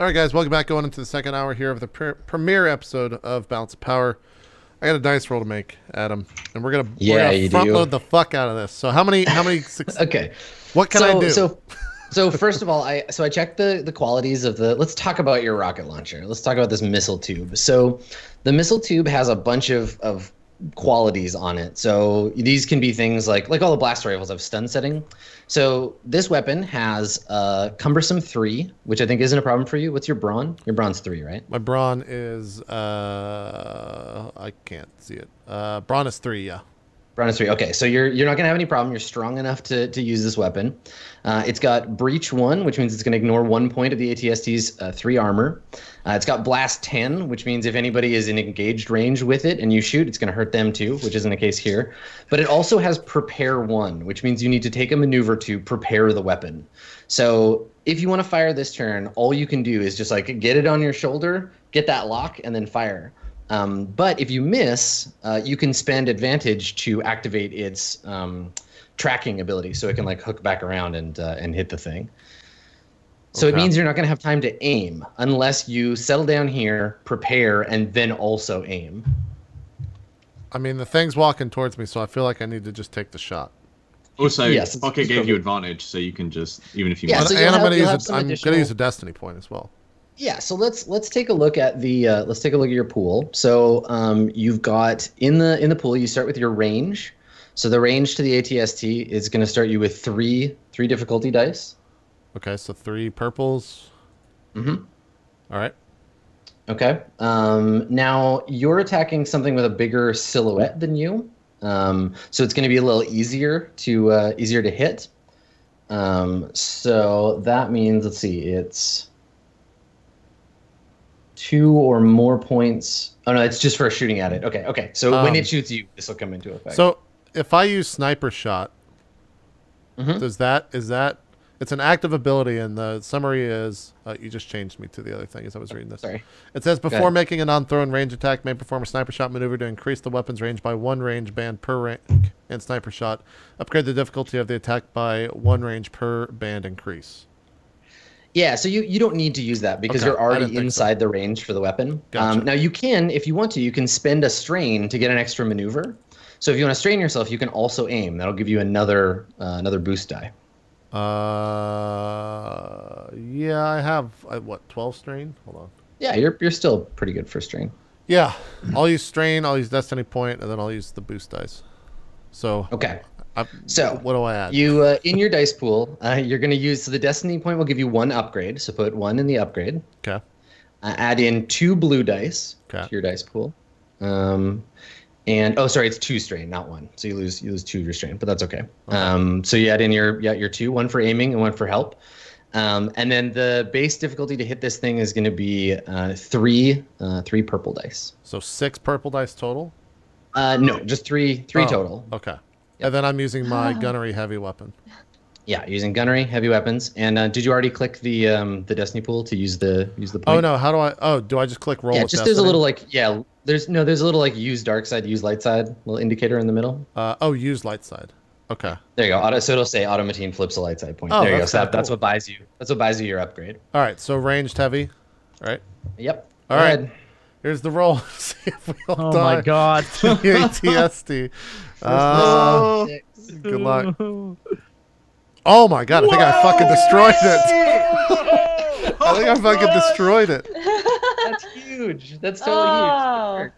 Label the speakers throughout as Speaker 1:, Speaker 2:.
Speaker 1: All right, guys, welcome back. Going into the second hour here of the pre- premiere episode of Balance of Power. I got a dice roll to make, Adam, and we're gonna,
Speaker 2: Yeah,
Speaker 1: we're gonna
Speaker 2: you
Speaker 1: front
Speaker 2: do.
Speaker 1: load the fuck out of this. So how many? How many? Six,
Speaker 2: Okay.
Speaker 1: what can
Speaker 2: so,
Speaker 1: I do?
Speaker 2: So, so first of all, I so I checked the the qualities of the. Let's talk about your rocket launcher. Let's talk about this missile tube. So, the missile tube has a bunch of of qualities on it. So these can be things like like all the blast rifles have stun setting. So this weapon has uh, cumbersome three, which I think isn't a problem for you. What's your brawn? Your brawn's three, right?
Speaker 1: My brawn is uh, I can't see it. Uh, brawn is three. Yeah.
Speaker 2: Three. Okay, so you're you're not gonna have any problem. You're strong enough to to use this weapon. Uh, it's got breach one, which means it's gonna ignore one point of the ATST's uh, three armor. Uh, it's got blast ten, which means if anybody is in engaged range with it and you shoot, it's gonna hurt them too, which isn't the case here. But it also has prepare one, which means you need to take a maneuver to prepare the weapon. So if you want to fire this turn, all you can do is just like get it on your shoulder, get that lock, and then fire. Um, but if you miss, uh, you can spend advantage to activate its um, tracking ability, so it can like hook back around and uh, and hit the thing. So it means you're not going to have time to aim unless you settle down here, prepare, and then also aim.
Speaker 1: I mean, the thing's walking towards me, so I feel like I need to just take the shot.
Speaker 3: Also,
Speaker 2: Yes, Pokket
Speaker 3: gave
Speaker 2: probably-
Speaker 3: you advantage, so you can just even if you
Speaker 2: Yeah,
Speaker 3: miss.
Speaker 2: so
Speaker 1: and
Speaker 2: you'll
Speaker 1: I'm gonna
Speaker 2: you'll
Speaker 1: use
Speaker 2: have
Speaker 1: a,
Speaker 2: some
Speaker 1: I'm gonna use a destiny point as well.
Speaker 2: Yeah, so let's let's take a look at the uh, let's take a look at your pool. So um, you've got in the in the pool you start with your range. So the range to the ATST is going to start you with three three difficulty dice.
Speaker 1: Okay, so three purples.
Speaker 2: Mhm.
Speaker 1: All right.
Speaker 2: Okay. Um, now you're attacking something with a bigger silhouette than you, um, so it's going to be a little easier to uh, easier to hit. Um, so that means let's see, it's two or more points. Oh no, it's just for shooting at it. Okay, okay. So when
Speaker 1: Um,
Speaker 2: it shoots you, this will come into effect.
Speaker 1: So if I use sniper shot,
Speaker 2: Mhm.
Speaker 1: does that is that it's an active ability, and the summary is uh, you just changed me to the other thing as I was reading this.
Speaker 2: sorry.
Speaker 1: It says before making a non-thrown range attack, may perform a sniper shot maneuver to increase the weapon's range by one range band per rank and sniper shot. Upgrade the difficulty of the attack by one range per band increase.
Speaker 2: Yeah, so you, you don't need to use that because
Speaker 1: Okay,
Speaker 2: you're already
Speaker 1: think so.
Speaker 2: inside the range for the weapon.
Speaker 1: Gotcha.
Speaker 2: Um, now you can, if you want to, you can spend a strain to get an extra maneuver. So if you want to strain yourself, you can also aim. That'll give you another uh, another boost die.
Speaker 1: Uh, yeah, I have uh, what twelve strain. Hold on.
Speaker 2: Yeah, you're you're still pretty good for strain.
Speaker 1: Yeah, I'll use strain. I'll use destiny point, and then I'll use the boost dice. So,
Speaker 2: Okay.
Speaker 1: I,
Speaker 2: So,
Speaker 1: what do I add?
Speaker 2: You uh, in your dice pool, uh, you're going to use so the destiny point will give you one upgrade. So put one in the upgrade.
Speaker 1: okay.
Speaker 2: Uh, add in two blue dice
Speaker 1: Okay.
Speaker 2: to your dice pool. Um, and oh, sorry, it's two strain, not one. So you lose you lose two of your strain, but that's okay. Um, so you add in your yeah your two, one for aiming and one for help. Um, and then the base difficulty to hit this thing is going to be uh, three uh, three purple dice.
Speaker 1: So six purple dice total.
Speaker 2: Uh, no, just three three
Speaker 1: Oh,
Speaker 2: total.
Speaker 1: Okay. And then I'm using my gunnery heavy weapon.
Speaker 2: Yeah, using gunnery, heavy weapons. And uh, did you already click the um, the destiny pool to use the use the point?
Speaker 1: Oh no, how do I? Oh, do I just click roll?
Speaker 2: Yeah,
Speaker 1: with
Speaker 2: just there's a little like yeah, there's no there's a little like use dark side, use light side, little indicator in the middle.
Speaker 1: Uh, oh, use light side. Okay.
Speaker 2: There you go. Auto, so it'll say automatine flips a light side point.
Speaker 1: Oh,
Speaker 2: there you go.
Speaker 1: that's
Speaker 2: So that,
Speaker 1: kinda
Speaker 2: that's what buys you. That's what buys you your upgrade.
Speaker 1: All right. So ranged heavy. Right.
Speaker 2: Yep.
Speaker 1: All
Speaker 2: Go
Speaker 1: right.
Speaker 2: ahead.
Speaker 1: Here's the roll. See if we all
Speaker 4: Oh
Speaker 1: die.
Speaker 4: my god.
Speaker 1: to ATST. Uh, good luck. Oh my god! I think I fucking destroyed it. I think I fucking destroyed it.
Speaker 2: That's huge. That's totally
Speaker 5: Oh.
Speaker 2: huge.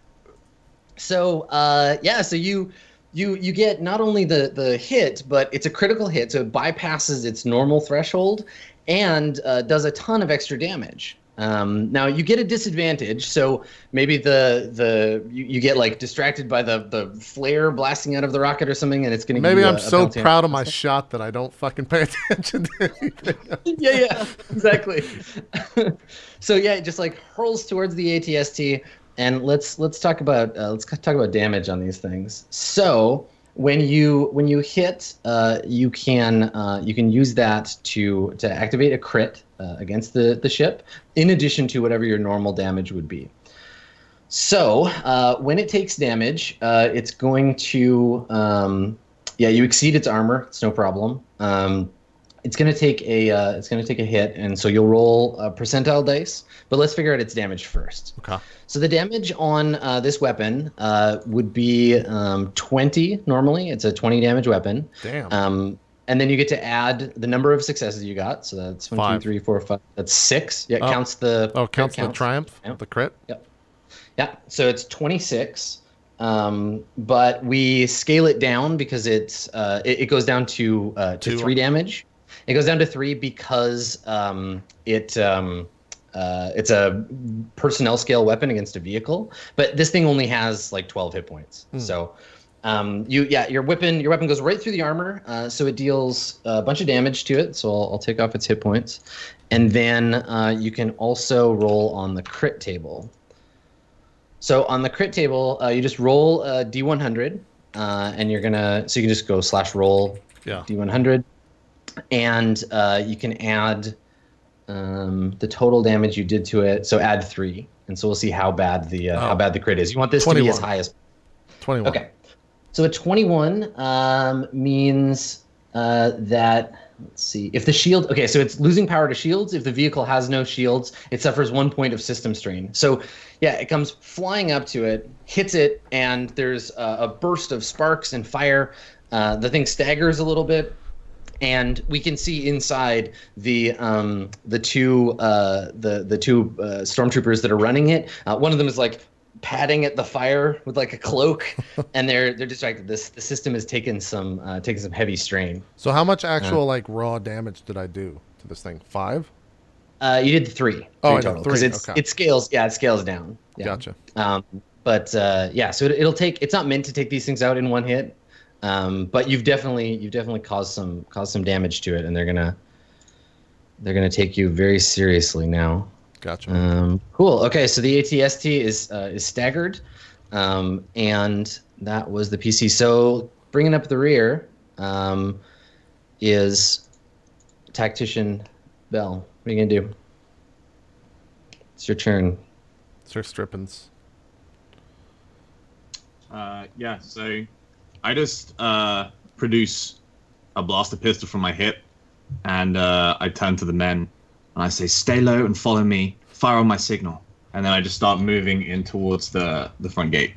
Speaker 2: So uh, yeah, so you you you get not only the the hit, but it's a critical hit, so it bypasses its normal threshold and uh, does a ton of extra damage. Um, now you get a disadvantage, so maybe the the you, you get like distracted by the the flare blasting out of the rocket or something, and it's going to
Speaker 1: Maybe I'm
Speaker 2: a- a
Speaker 1: so
Speaker 2: on-
Speaker 1: proud of my shot that I don't fucking pay attention to anything.
Speaker 2: yeah, yeah, exactly. so yeah, it just like hurls towards the ATST, and let's let's talk about uh, let's talk about damage on these things. So when you when you hit, uh, you can uh, you can use that to to activate a crit uh, against the the ship, in addition to whatever your normal damage would be. So uh, when it takes damage, uh, it's going to um, yeah you exceed its armor. It's no problem. Um, it's gonna take a uh, it's gonna take a hit, and so you'll roll a percentile dice. But let's figure out its damage first.
Speaker 1: Okay.
Speaker 2: So the damage on uh, this weapon uh, would be um, 20 normally. It's a 20 damage weapon.
Speaker 1: Damn.
Speaker 2: And then you get to add the number of successes you got. So that's one,
Speaker 1: Five.
Speaker 2: two, three, four, five. That's six. Yeah, it
Speaker 1: Oh.
Speaker 2: counts the.
Speaker 1: oh,
Speaker 2: it
Speaker 1: counts the triumph,
Speaker 2: Yeah.
Speaker 1: the crit. Yep.
Speaker 2: Yeah, so it's 26. Um, but we scale it down because it's uh, it, it goes down to uh, to
Speaker 1: Two.
Speaker 2: three damage. It goes down to three because um, it um, uh, it's a personnel scale weapon against a vehicle. But this thing only has like 12 hit points.
Speaker 1: Hmm.
Speaker 2: So um, you yeah your weapon your weapon goes right through the armor. Uh, so it deals a bunch of damage to it. So I'll, I'll take off its hit points, and then uh, you can also roll on the crit table. So on the crit table, uh, you just roll a d100, uh, and you're gonna. So you can just go slash roll
Speaker 1: Yeah.
Speaker 2: d100, and uh, you can add um, the total damage you did to it. So add three, and so we'll see how bad the uh, how
Speaker 1: Oh.
Speaker 2: bad the crit is. You want this to be as
Speaker 1: 21.
Speaker 2: high as
Speaker 1: Twenty-one.
Speaker 2: Okay. So a 21 um, means uh, that, let's see, if the shield, okay, so it's losing power to shields. If the vehicle has no shields, it suffers one point of system strain. So, yeah, it comes flying up to it, hits it, and there's a, a burst of sparks and fire. Uh, the thing staggers a little bit. And we can see inside the um, the two uh, the the two uh, stormtroopers that are running it. Uh, one of them is like patting at the fire with like a cloak, and they're they're distracted. This the system has taken some uh, taken some heavy strain.
Speaker 1: So how much actual like raw damage did I do to this thing? Five.
Speaker 2: Uh, you did three.
Speaker 1: Oh,
Speaker 2: three
Speaker 1: did
Speaker 2: total because it's
Speaker 1: okay.
Speaker 2: it scales. Yeah, it scales down. Yeah.
Speaker 1: Gotcha.
Speaker 2: Um, but uh, yeah, so it, it'll take. It's not meant to take these things out in one hit. Um, but you've definitely you've definitely caused some caused some damage to it, and they're gonna they're gonna take you very seriously now.
Speaker 1: Gotcha.
Speaker 2: Um, cool. Okay, so the ATST is uh, is staggered, um, and that was the PC. So bringing up the rear um, is tactician Bell. What are you gonna do? It's your turn.
Speaker 1: Sir Strippins.
Speaker 3: Uh, yeah, so I just uh, produce a blaster pistol from my hip, and uh, I turn to the men, and I say, "Stay low and follow me. Fire on my signal." And then I just start moving in towards the the front gate.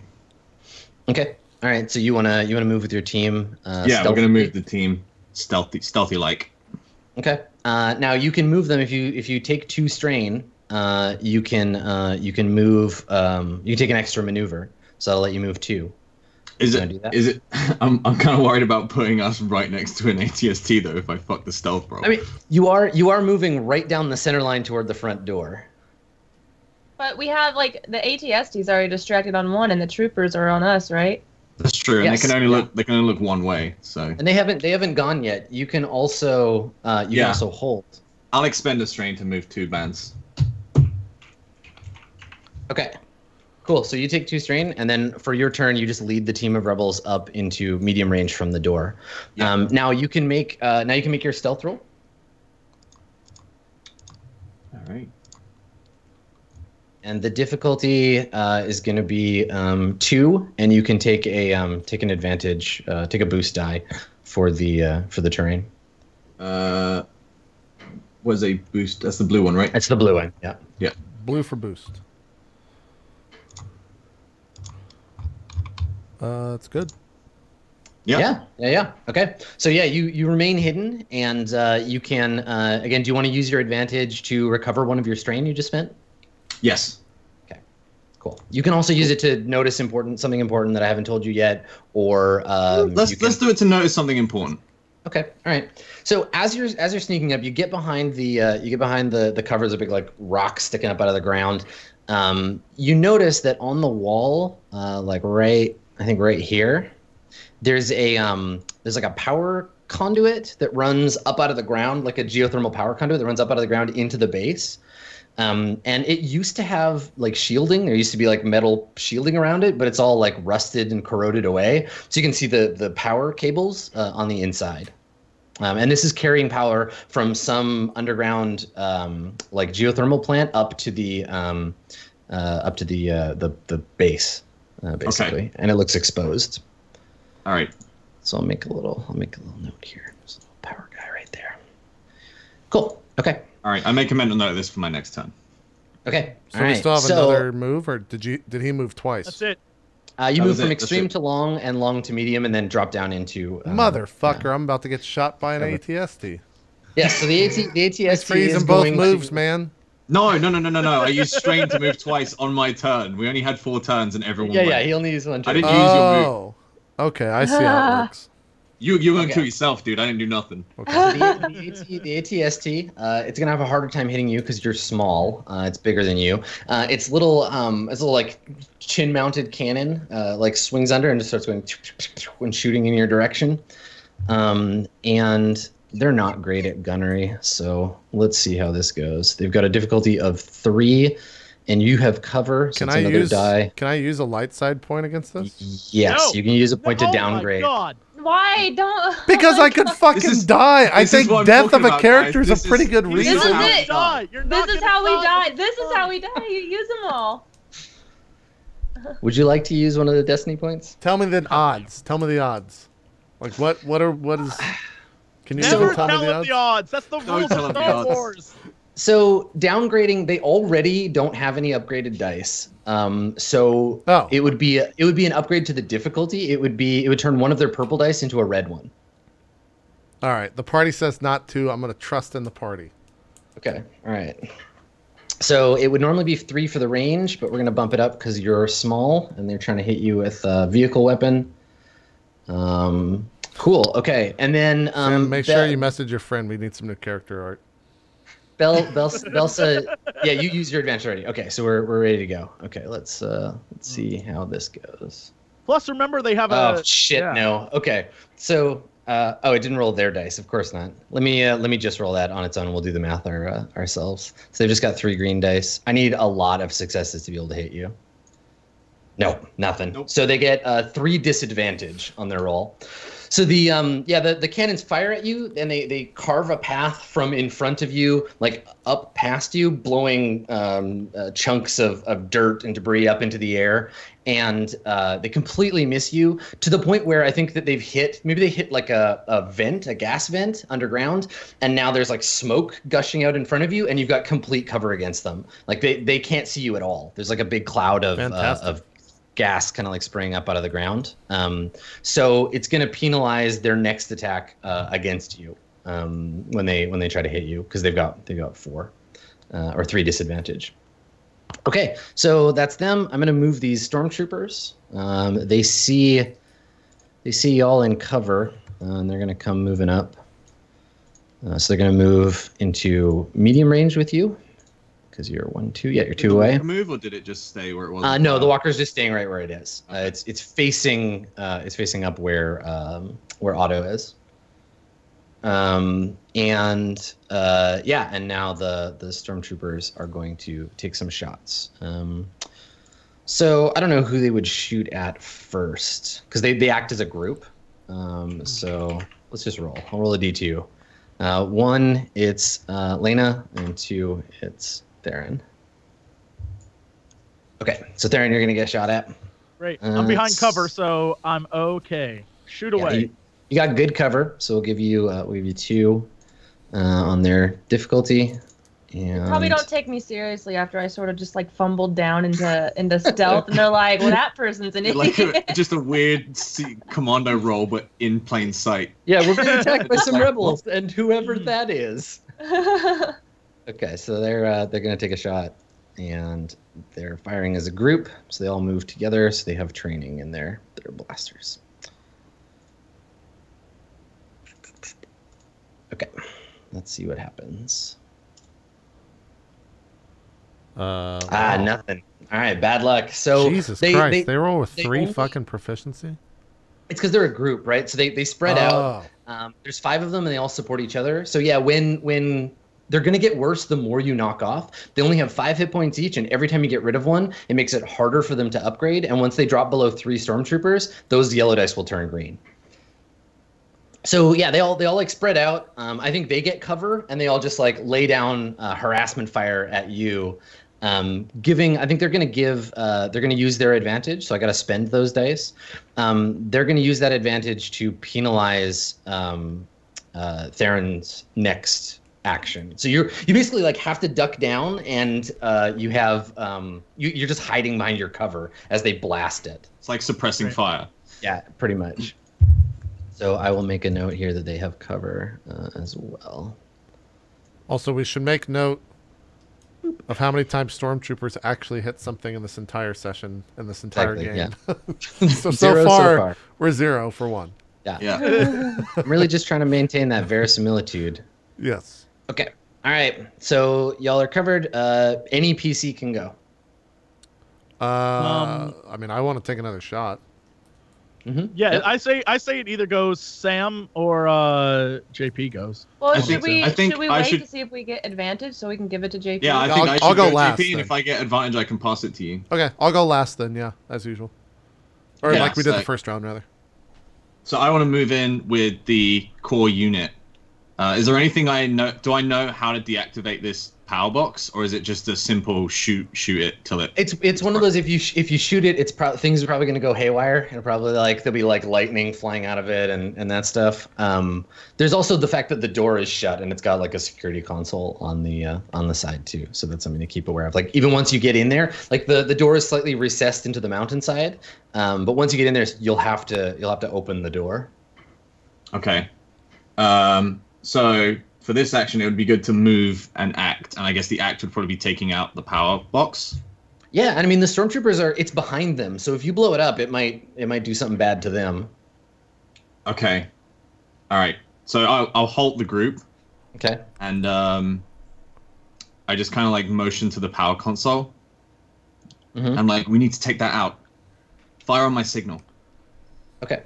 Speaker 2: Okay. All right. So you wanna you wanna move with your team? Uh,
Speaker 3: yeah, we're gonna move the team stealthy, stealthy like.
Speaker 2: Okay. Uh, now you can move them if you if you take two strain. Uh, you can uh, you can move. Um, you can take an extra maneuver, so I'll let you move two.
Speaker 3: Is
Speaker 2: Wanna do
Speaker 3: it?
Speaker 2: that?
Speaker 3: Is it? I'm I'm kind of worried about putting us right next to an ATST though. If I fuck the stealth roll.
Speaker 2: I mean, you are you are moving right down the center line toward the front door.
Speaker 4: But we have like the ATSTs already distracted on one, and the troopers are on us, right?
Speaker 3: that's true, and
Speaker 2: Yes,
Speaker 3: they can only
Speaker 2: yeah.
Speaker 3: look they can only look one way. So
Speaker 2: And they haven't they haven't gone yet. You can also uh, you
Speaker 3: Yeah.
Speaker 2: can also hold.
Speaker 3: I'll expend a strain to move two bands.
Speaker 2: Okay. Cool. So you take two strain, and then for your turn, you just lead the team of rebels up into medium range from the door.
Speaker 3: Yeah.
Speaker 2: Um, now you can make uh, now you can make your stealth roll.
Speaker 3: All right.
Speaker 2: and the difficulty uh, is going to be um, two, and you can take a um, take an advantage, uh, take a boost die for the uh, for the terrain.
Speaker 3: Uh, was a boost. That's the blue one, right?
Speaker 2: That's the blue one. Yeah.
Speaker 1: Blue for boost. Uh, that's good.
Speaker 3: Yeah.
Speaker 2: Yeah. Yeah. Yeah. Okay. So yeah, you you remain hidden, and uh, you can uh, again. Do you want to use your advantage to recover one of your strain you just spent?
Speaker 3: Yes.
Speaker 2: Okay, cool. You can also use it to notice important something important that I haven't told you yet, or um,
Speaker 3: let's
Speaker 2: can-
Speaker 3: let's do it to notice something important.
Speaker 2: Okay, all right. So as you're as you're sneaking up, you get behind the uh, you get behind the the covers of big like rock sticking up out of the ground. Um, you notice that on the wall, uh, like right, I think right here, there's a um, there's like a power conduit that runs up out of the ground, like a geothermal power conduit that runs up out of the ground into the base. Um, and it used to have like shielding. There used to be like metal shielding around it, but it's all like rusted and corroded away. So you can see the the power cables uh, on the inside. Um, and this is carrying power from some underground um, like geothermal plant up to the um, uh, up to the uh, the the base, uh, basically. And it looks exposed.
Speaker 3: All right.
Speaker 2: So I'll make a little I'll make a little note here. There's a little power guy right there. Cool. Okay.
Speaker 3: All right, I make a mental note of this for my next turn.
Speaker 2: Okay.
Speaker 1: So
Speaker 2: All
Speaker 1: we
Speaker 2: right.
Speaker 1: still have
Speaker 2: so,
Speaker 1: another move, or did you? Did he move twice?
Speaker 5: That's it.
Speaker 2: Uh, you
Speaker 3: That
Speaker 2: move from
Speaker 3: it,
Speaker 2: extreme
Speaker 3: it.
Speaker 2: to long and long to medium, and then drop down into uh,
Speaker 1: Motherfucker! I'm about to get shot by an
Speaker 2: Cover.
Speaker 1: ATST.
Speaker 2: Yeah. So the AT, the ATST
Speaker 1: He's
Speaker 2: is
Speaker 1: freezing both
Speaker 2: going
Speaker 1: moves,
Speaker 2: to,
Speaker 1: man.
Speaker 3: No, no, no, no, no, no. I used strain to move twice on my turn. We only had four turns, and everyone.
Speaker 2: Yeah, yeah. He only used one.
Speaker 3: I didn't use your move.
Speaker 1: Oh, okay. I see how it works.
Speaker 3: You you went
Speaker 2: Okay.
Speaker 3: to yourself, dude. I didn't do nothing.
Speaker 2: So the, the, AT, the ATST, uh, it's gonna have a harder time hitting you because you're small. Uh, it's bigger than you. Uh, its little, um, its little like chin-mounted cannon, uh, like swings under and just starts going when shooting in your direction. Um, and they're not great at gunnery, so let's see how this goes. They've got a difficulty of three, and you have cover. So
Speaker 1: Can I
Speaker 2: another
Speaker 1: use?
Speaker 2: die.
Speaker 1: Can I use a light side point against this?
Speaker 2: Yes,
Speaker 5: No.
Speaker 2: you can use a point
Speaker 5: oh
Speaker 2: to downgrade.
Speaker 5: My God.
Speaker 4: Why don't?
Speaker 1: Because I could fucking
Speaker 3: is-
Speaker 1: die. I think death of a character
Speaker 3: guys.
Speaker 1: is a pretty
Speaker 3: is-
Speaker 1: good
Speaker 3: this
Speaker 1: reason.
Speaker 4: is it.
Speaker 5: gonna die. You're
Speaker 4: This is
Speaker 5: gonna
Speaker 4: how we
Speaker 5: die.
Speaker 4: die. This is how we die. You use them all.
Speaker 2: Would you like to use one of the destiny points?
Speaker 1: Tell me the odds. Tell me the odds. Like what? What are? What is? Can you
Speaker 5: Never
Speaker 1: tell
Speaker 5: tell
Speaker 1: me
Speaker 5: him
Speaker 1: the odds?
Speaker 5: odds. That's the
Speaker 3: Don't
Speaker 5: rules of
Speaker 3: the
Speaker 5: Star. Wars.
Speaker 2: So downgrading, they already don't have any upgraded dice. Um, so
Speaker 1: Oh.
Speaker 2: it would be a, it would be an upgrade to the difficulty. It would be it would turn one of their purple dice into a red one.
Speaker 1: All right. The party says not to. I'm gonna trust in the party.
Speaker 2: Okay, all right. So it would normally be three for the range, but we're gonna bump it up because you're small and they're trying to hit you with a vehicle weapon. Um, cool. Okay, and then um,
Speaker 1: and make
Speaker 2: Bel-
Speaker 1: sure you message your friend. We need some new character art.
Speaker 2: Bel, Bel, Belsa, yeah, you use your advantage already. Okay, so we're, we're ready to go. Okay, let's uh let's see how this goes.
Speaker 5: Plus, remember they have a.
Speaker 2: Oh shit,
Speaker 5: yeah.
Speaker 2: no. Okay, so uh, oh, it didn't roll their dice. Of course not. Let me uh, let me just roll that on its own. We'll do the math our, uh, ourselves. So they've just got three green dice. I need a lot of successes to be able to hit you. No, nothing.
Speaker 3: Nope.
Speaker 2: So they get uh, three disadvantage on their roll. So the um yeah the, the cannons fire at you and they they carve a path from in front of you like up past you, blowing um, uh, chunks of, of dirt and debris up into the air, and uh, they completely miss you to the point where I think that they've hit maybe they hit like a, a vent, a gas vent underground, and now there's like smoke gushing out in front of you, and you've got complete cover against them. Like they they can't see you at all. There's like a big cloud of uh, of gas kind of like spraying up out of the ground. Um, so it's going to penalize their next attack uh, against you um, when they when they try to hit you because they've got they've got four uh, or three disadvantage. Okay, so that's them. I'm going to move these stormtroopers. Um, they see they see y'all in cover, uh, and they're going to come moving up. Uh, so they're going to move into medium range with you because you're one two. Yeah, you're two away.
Speaker 3: Move or did it just stay where it was?
Speaker 2: Uh, no, the walker's just staying right where it is. Uh, it's it's facing uh, it's facing up where um, where Otto is. Um, and uh, yeah, and now the the stormtroopers are going to take some shots. Um, so I don't know who they would shoot at first because they they act as a group. Um, so let's just roll. I'll roll a d two. Uh, one, it's uh, Lena, and two, it's Theron. Okay, so Theron, you're gonna get shot at.
Speaker 5: Great.
Speaker 2: Uh,
Speaker 5: I'm behind cover, so I'm okay. Shoot
Speaker 2: Yeah,
Speaker 5: away.
Speaker 2: you, you got good cover, so we'll give you uh, we'll give you two uh, on their difficulty. And
Speaker 4: Probably don't take me seriously after I sort of just like fumbled down into into stealth, and they're like, "Well, that person's an
Speaker 3: like
Speaker 4: idiot."
Speaker 3: a, just a weird se- commando role, but in plain sight.
Speaker 2: Yeah, we're being attacked by some rebels, and whoever that is. Okay, so they're uh, they're gonna take a shot, and they're firing as a group, so they all move together. So they have training in their their blasters. Okay, let's see what happens.
Speaker 1: Uh,
Speaker 2: Ah,
Speaker 1: wow.
Speaker 2: nothing. All right, bad luck. So
Speaker 1: Jesus
Speaker 2: they,
Speaker 1: Christ!
Speaker 2: they-
Speaker 1: They, roll with three
Speaker 2: only-
Speaker 1: fucking proficiency.
Speaker 2: it's because they're a group, right? So they, they spread out.
Speaker 1: Oh.
Speaker 2: Um, there's five of them, and they all support each other. So yeah, when when they're gonna get worse the more you knock off. They only have five hit points each, and every time you get rid of one, it makes it harder for them to upgrade. And once they drop below three stormtroopers, those yellow dice will turn green. So yeah, they all they all like spread out. Um, I think they get cover, and they all just like lay down uh, harassment fire at you. Um, giving, I think they're gonna give, uh, they're gonna use their advantage. So I got to spend those dice. Um, they're gonna use that advantage to penalize um, uh, Theron's next action. So you're you basically like have to duck down, and uh, you have um, you, you're just hiding behind your cover as they blast it.
Speaker 3: It's like suppressing
Speaker 5: Right.
Speaker 3: fire.
Speaker 2: Yeah, pretty much. So I will make a note here that they have cover uh, as well.
Speaker 1: Also, we should make note of how many times stormtroopers actually hit something in this entire session in this entire
Speaker 2: Exactly,
Speaker 1: game. so so
Speaker 2: Zero so
Speaker 1: far,
Speaker 2: far.
Speaker 1: we're zero for one.
Speaker 3: Yeah. Yeah.
Speaker 2: I'm really just trying to maintain that verisimilitude.
Speaker 1: Yes.
Speaker 2: Okay. All right. So y'all are covered. Uh, any PC can go.
Speaker 1: Uh,
Speaker 5: Um,
Speaker 1: I mean, I want to take another shot.
Speaker 2: Mm-hmm.
Speaker 5: Yeah,
Speaker 2: Yep.
Speaker 5: I say I say it either goes Sam or uh, JP goes.
Speaker 4: Well,
Speaker 3: I
Speaker 4: should
Speaker 3: think so.
Speaker 4: we
Speaker 3: I think
Speaker 4: should we wait
Speaker 3: should-
Speaker 4: to see if we get advantage so we can give it to JP?
Speaker 3: Yeah, I
Speaker 1: I'll-
Speaker 3: think I should
Speaker 1: I'll go
Speaker 3: go,
Speaker 1: last
Speaker 3: JP, and if I get advantage, I can pass it to you.
Speaker 1: Okay, I'll go last then. Yeah, as usual. Or
Speaker 3: Yeah,
Speaker 1: like we did
Speaker 3: so-
Speaker 1: the first round, rather.
Speaker 3: So I want to move in with the core unit. Uh, is there anything I know? Do I know how to deactivate this power box, or is it just a simple shoot shoot it till it?
Speaker 2: It's it's one of those if you sh- if you shoot it, it's pro- things are probably going to go haywire. It'll probably like there'll be like lightning flying out of it and and that stuff. Um, there's also the fact that the door is shut and it's got like a security console on the uh, on the side too. So that's something to keep aware of. Like even once you get in there, like the the door is slightly recessed into the mountainside. Um, but once you get in there, you'll have to you'll have to open the door.
Speaker 3: Okay. Um, so for this action, it would be good to move and act, and I guess the act would probably be taking out the power box.
Speaker 2: Yeah, and I mean the stormtroopers are it's behind them. So if you blow it up, it might it might do something bad to them.
Speaker 3: Okay. All right. So I'll, I'll halt the group,
Speaker 2: Okay.
Speaker 3: and um, I just kind of like motion to the power console.
Speaker 2: Mhm.
Speaker 3: I'm like, we need to take that out. Fire on my signal.
Speaker 2: Okay.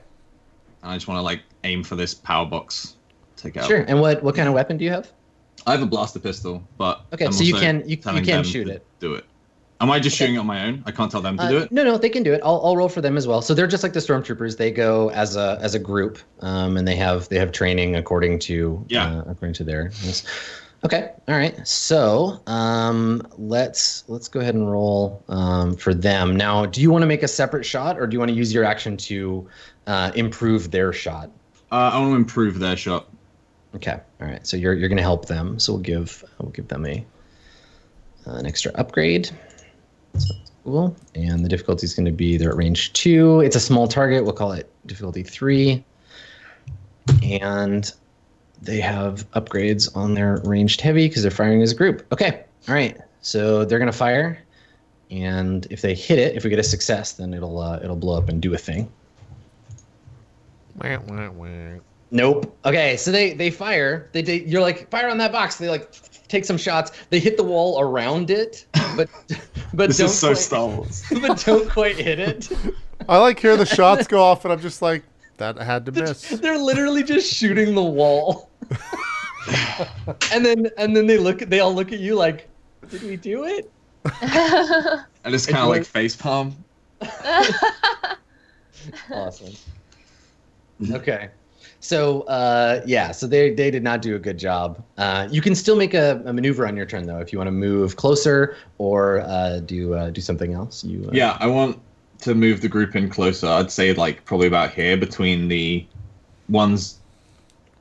Speaker 3: And I just want to like aim for this power box. Take out.
Speaker 2: Sure. And what what kind of weapon do you have?
Speaker 3: I have a blaster pistol, but
Speaker 2: Okay,
Speaker 3: I'm
Speaker 2: so you can- you- you can shoot it.
Speaker 3: Do it. Am I just
Speaker 2: Okay.
Speaker 3: shooting it on my own? I can't tell them to
Speaker 2: Uh,
Speaker 3: do it.
Speaker 2: No, no, they can do it. I'll, I'll roll for them as well. So they're just like the stormtroopers. They go as a as a group, um, and they have they have training according to
Speaker 3: Yeah.
Speaker 2: uh, according to their. yes. Okay, all right. So um, let's let's go ahead and roll um, for them. Now, do you want to make a separate shot, or do you want to use your action to uh, improve their shot?
Speaker 3: Uh, I want to improve their shot.
Speaker 2: Okay, all right. So you're you're going to help them. So we'll give we'll give them a uh, an extra upgrade. So cool. And the difficulty is going to be they're at range two. It's a small target. We'll call it difficulty three. And they have upgrades on their ranged heavy because they're firing as a group. Okay, all right. So they're going to fire, and if they hit it, if we get a success, then it'll uh, it'll blow up and do a thing.
Speaker 1: Wah, wah, wah.
Speaker 2: Nope. Okay, so they they fire. They, they you're like fire on that box. They like take some shots. They hit the wall around it, but but
Speaker 3: This
Speaker 2: don't
Speaker 3: is so
Speaker 2: quite,
Speaker 3: Star Wars.
Speaker 2: but don't quite hit it.
Speaker 1: I like hear the shots go off, and I'm just like, that had to miss.
Speaker 2: They're literally just shooting the wall. and then and then they look they all look at you like, did we do it?
Speaker 3: I just kind of
Speaker 2: like-
Speaker 3: like face palm.
Speaker 2: Awesome. Okay. So uh, yeah, so they they did not do a good job. Uh, you can still make a, a maneuver on your turn though if you want to move closer or uh, do uh, do something else. You uh,
Speaker 3: Yeah, I want to move the group in closer. I'd say like probably about here between the ones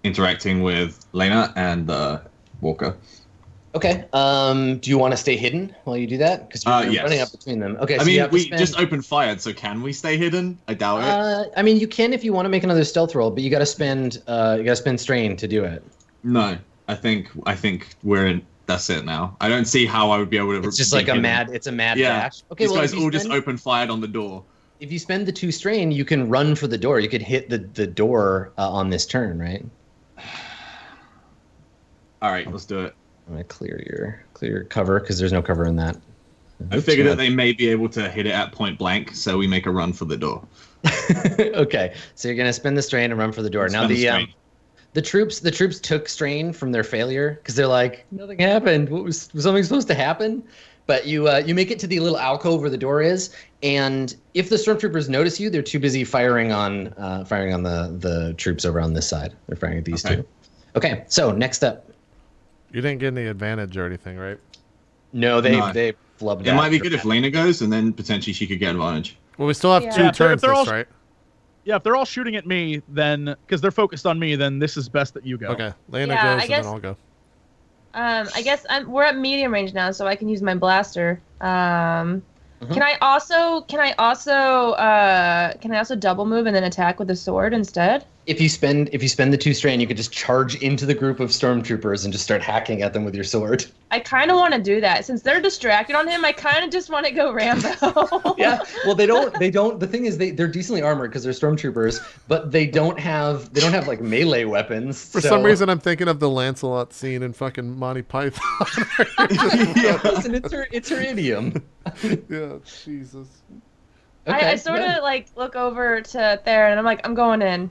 Speaker 3: interacting with Lena and uh, Walker.
Speaker 2: Okay. Um, do you want to stay hidden while you do that? Because you're,
Speaker 3: Uh,
Speaker 2: you're
Speaker 3: yes.
Speaker 2: running up between them. Okay.
Speaker 3: I
Speaker 2: so you
Speaker 3: mean,
Speaker 2: have
Speaker 3: we
Speaker 2: spend-
Speaker 3: just open fired, so can we stay hidden? I doubt it.
Speaker 2: Uh, I mean, you can if you want to make another stealth roll, but you got to spend uh, you got to spend strain to do it.
Speaker 3: No, I think I think we're in. That's it now. I don't see how I would be able to.
Speaker 2: It's just like a
Speaker 3: hidden.
Speaker 2: mad. It's a mad
Speaker 3: Yeah.
Speaker 2: dash. Okay.
Speaker 3: These
Speaker 2: well,
Speaker 3: guys all just open fired on the door.
Speaker 2: if you spend the two strain, you can run for the door. You could hit the the door uh, on this turn, right?
Speaker 3: All right, let's do it.
Speaker 2: I'm gonna clear your clear your cover because there's no cover in that.
Speaker 3: I figured that they may be able to hit it at point blank, so we make a run for the door.
Speaker 2: okay, so you're gonna spend the strain and run for the door. now the um, the troops the troops took strain from their failure because they're like nothing happened. What was was something supposed to happen? But you uh, you make it to the little alcove where the door is, and if the stormtroopers notice you, they're too busy firing on uh, firing on the the troops over on this side. They're firing at these
Speaker 3: Okay.
Speaker 2: two. Okay, so next up.
Speaker 1: You didn't get any advantage or anything, right?
Speaker 2: No, they
Speaker 3: No.
Speaker 2: they flubbed.
Speaker 3: It might be
Speaker 2: after
Speaker 3: good if. Lena goes, and then potentially she could get advantage.
Speaker 1: Well, we still have
Speaker 4: Yeah.
Speaker 1: two
Speaker 4: Yeah,
Speaker 1: turns,
Speaker 5: if they're
Speaker 1: this,
Speaker 5: all-
Speaker 1: right?
Speaker 5: Yeah, if they're all shooting at me, then because they're focused on me, then this is best that you go.
Speaker 1: Okay, Lena
Speaker 4: Yeah,
Speaker 1: goes,
Speaker 4: I
Speaker 1: and
Speaker 4: guess-
Speaker 1: then I'll go.
Speaker 4: Um, I guess I'm, we're at medium range now, so I can use my blaster. Um,
Speaker 2: Mhm.
Speaker 4: Can I also can I also uh, can I also double move and then attack with a sword instead?
Speaker 2: If you spend if you spend the two strain, you could just charge into the group of stormtroopers and just start hacking at them with your sword.
Speaker 4: I kind of want to do that since they're distracted on him. I kind of just want to go Rambo.
Speaker 2: yeah. Well, they don't. They don't. The thing is, they they're decently armored because they're stormtroopers, but they don't have they don't have like melee weapons.
Speaker 1: For
Speaker 2: so-
Speaker 1: some reason, I'm thinking of the Lancelot scene in fucking Monty Python.
Speaker 2: yeah, listen, it's her it's her idiom.
Speaker 1: yeah, Jesus.
Speaker 4: I, I sort of
Speaker 2: yeah.
Speaker 4: like look over to Theron and I'm like, I'm going in,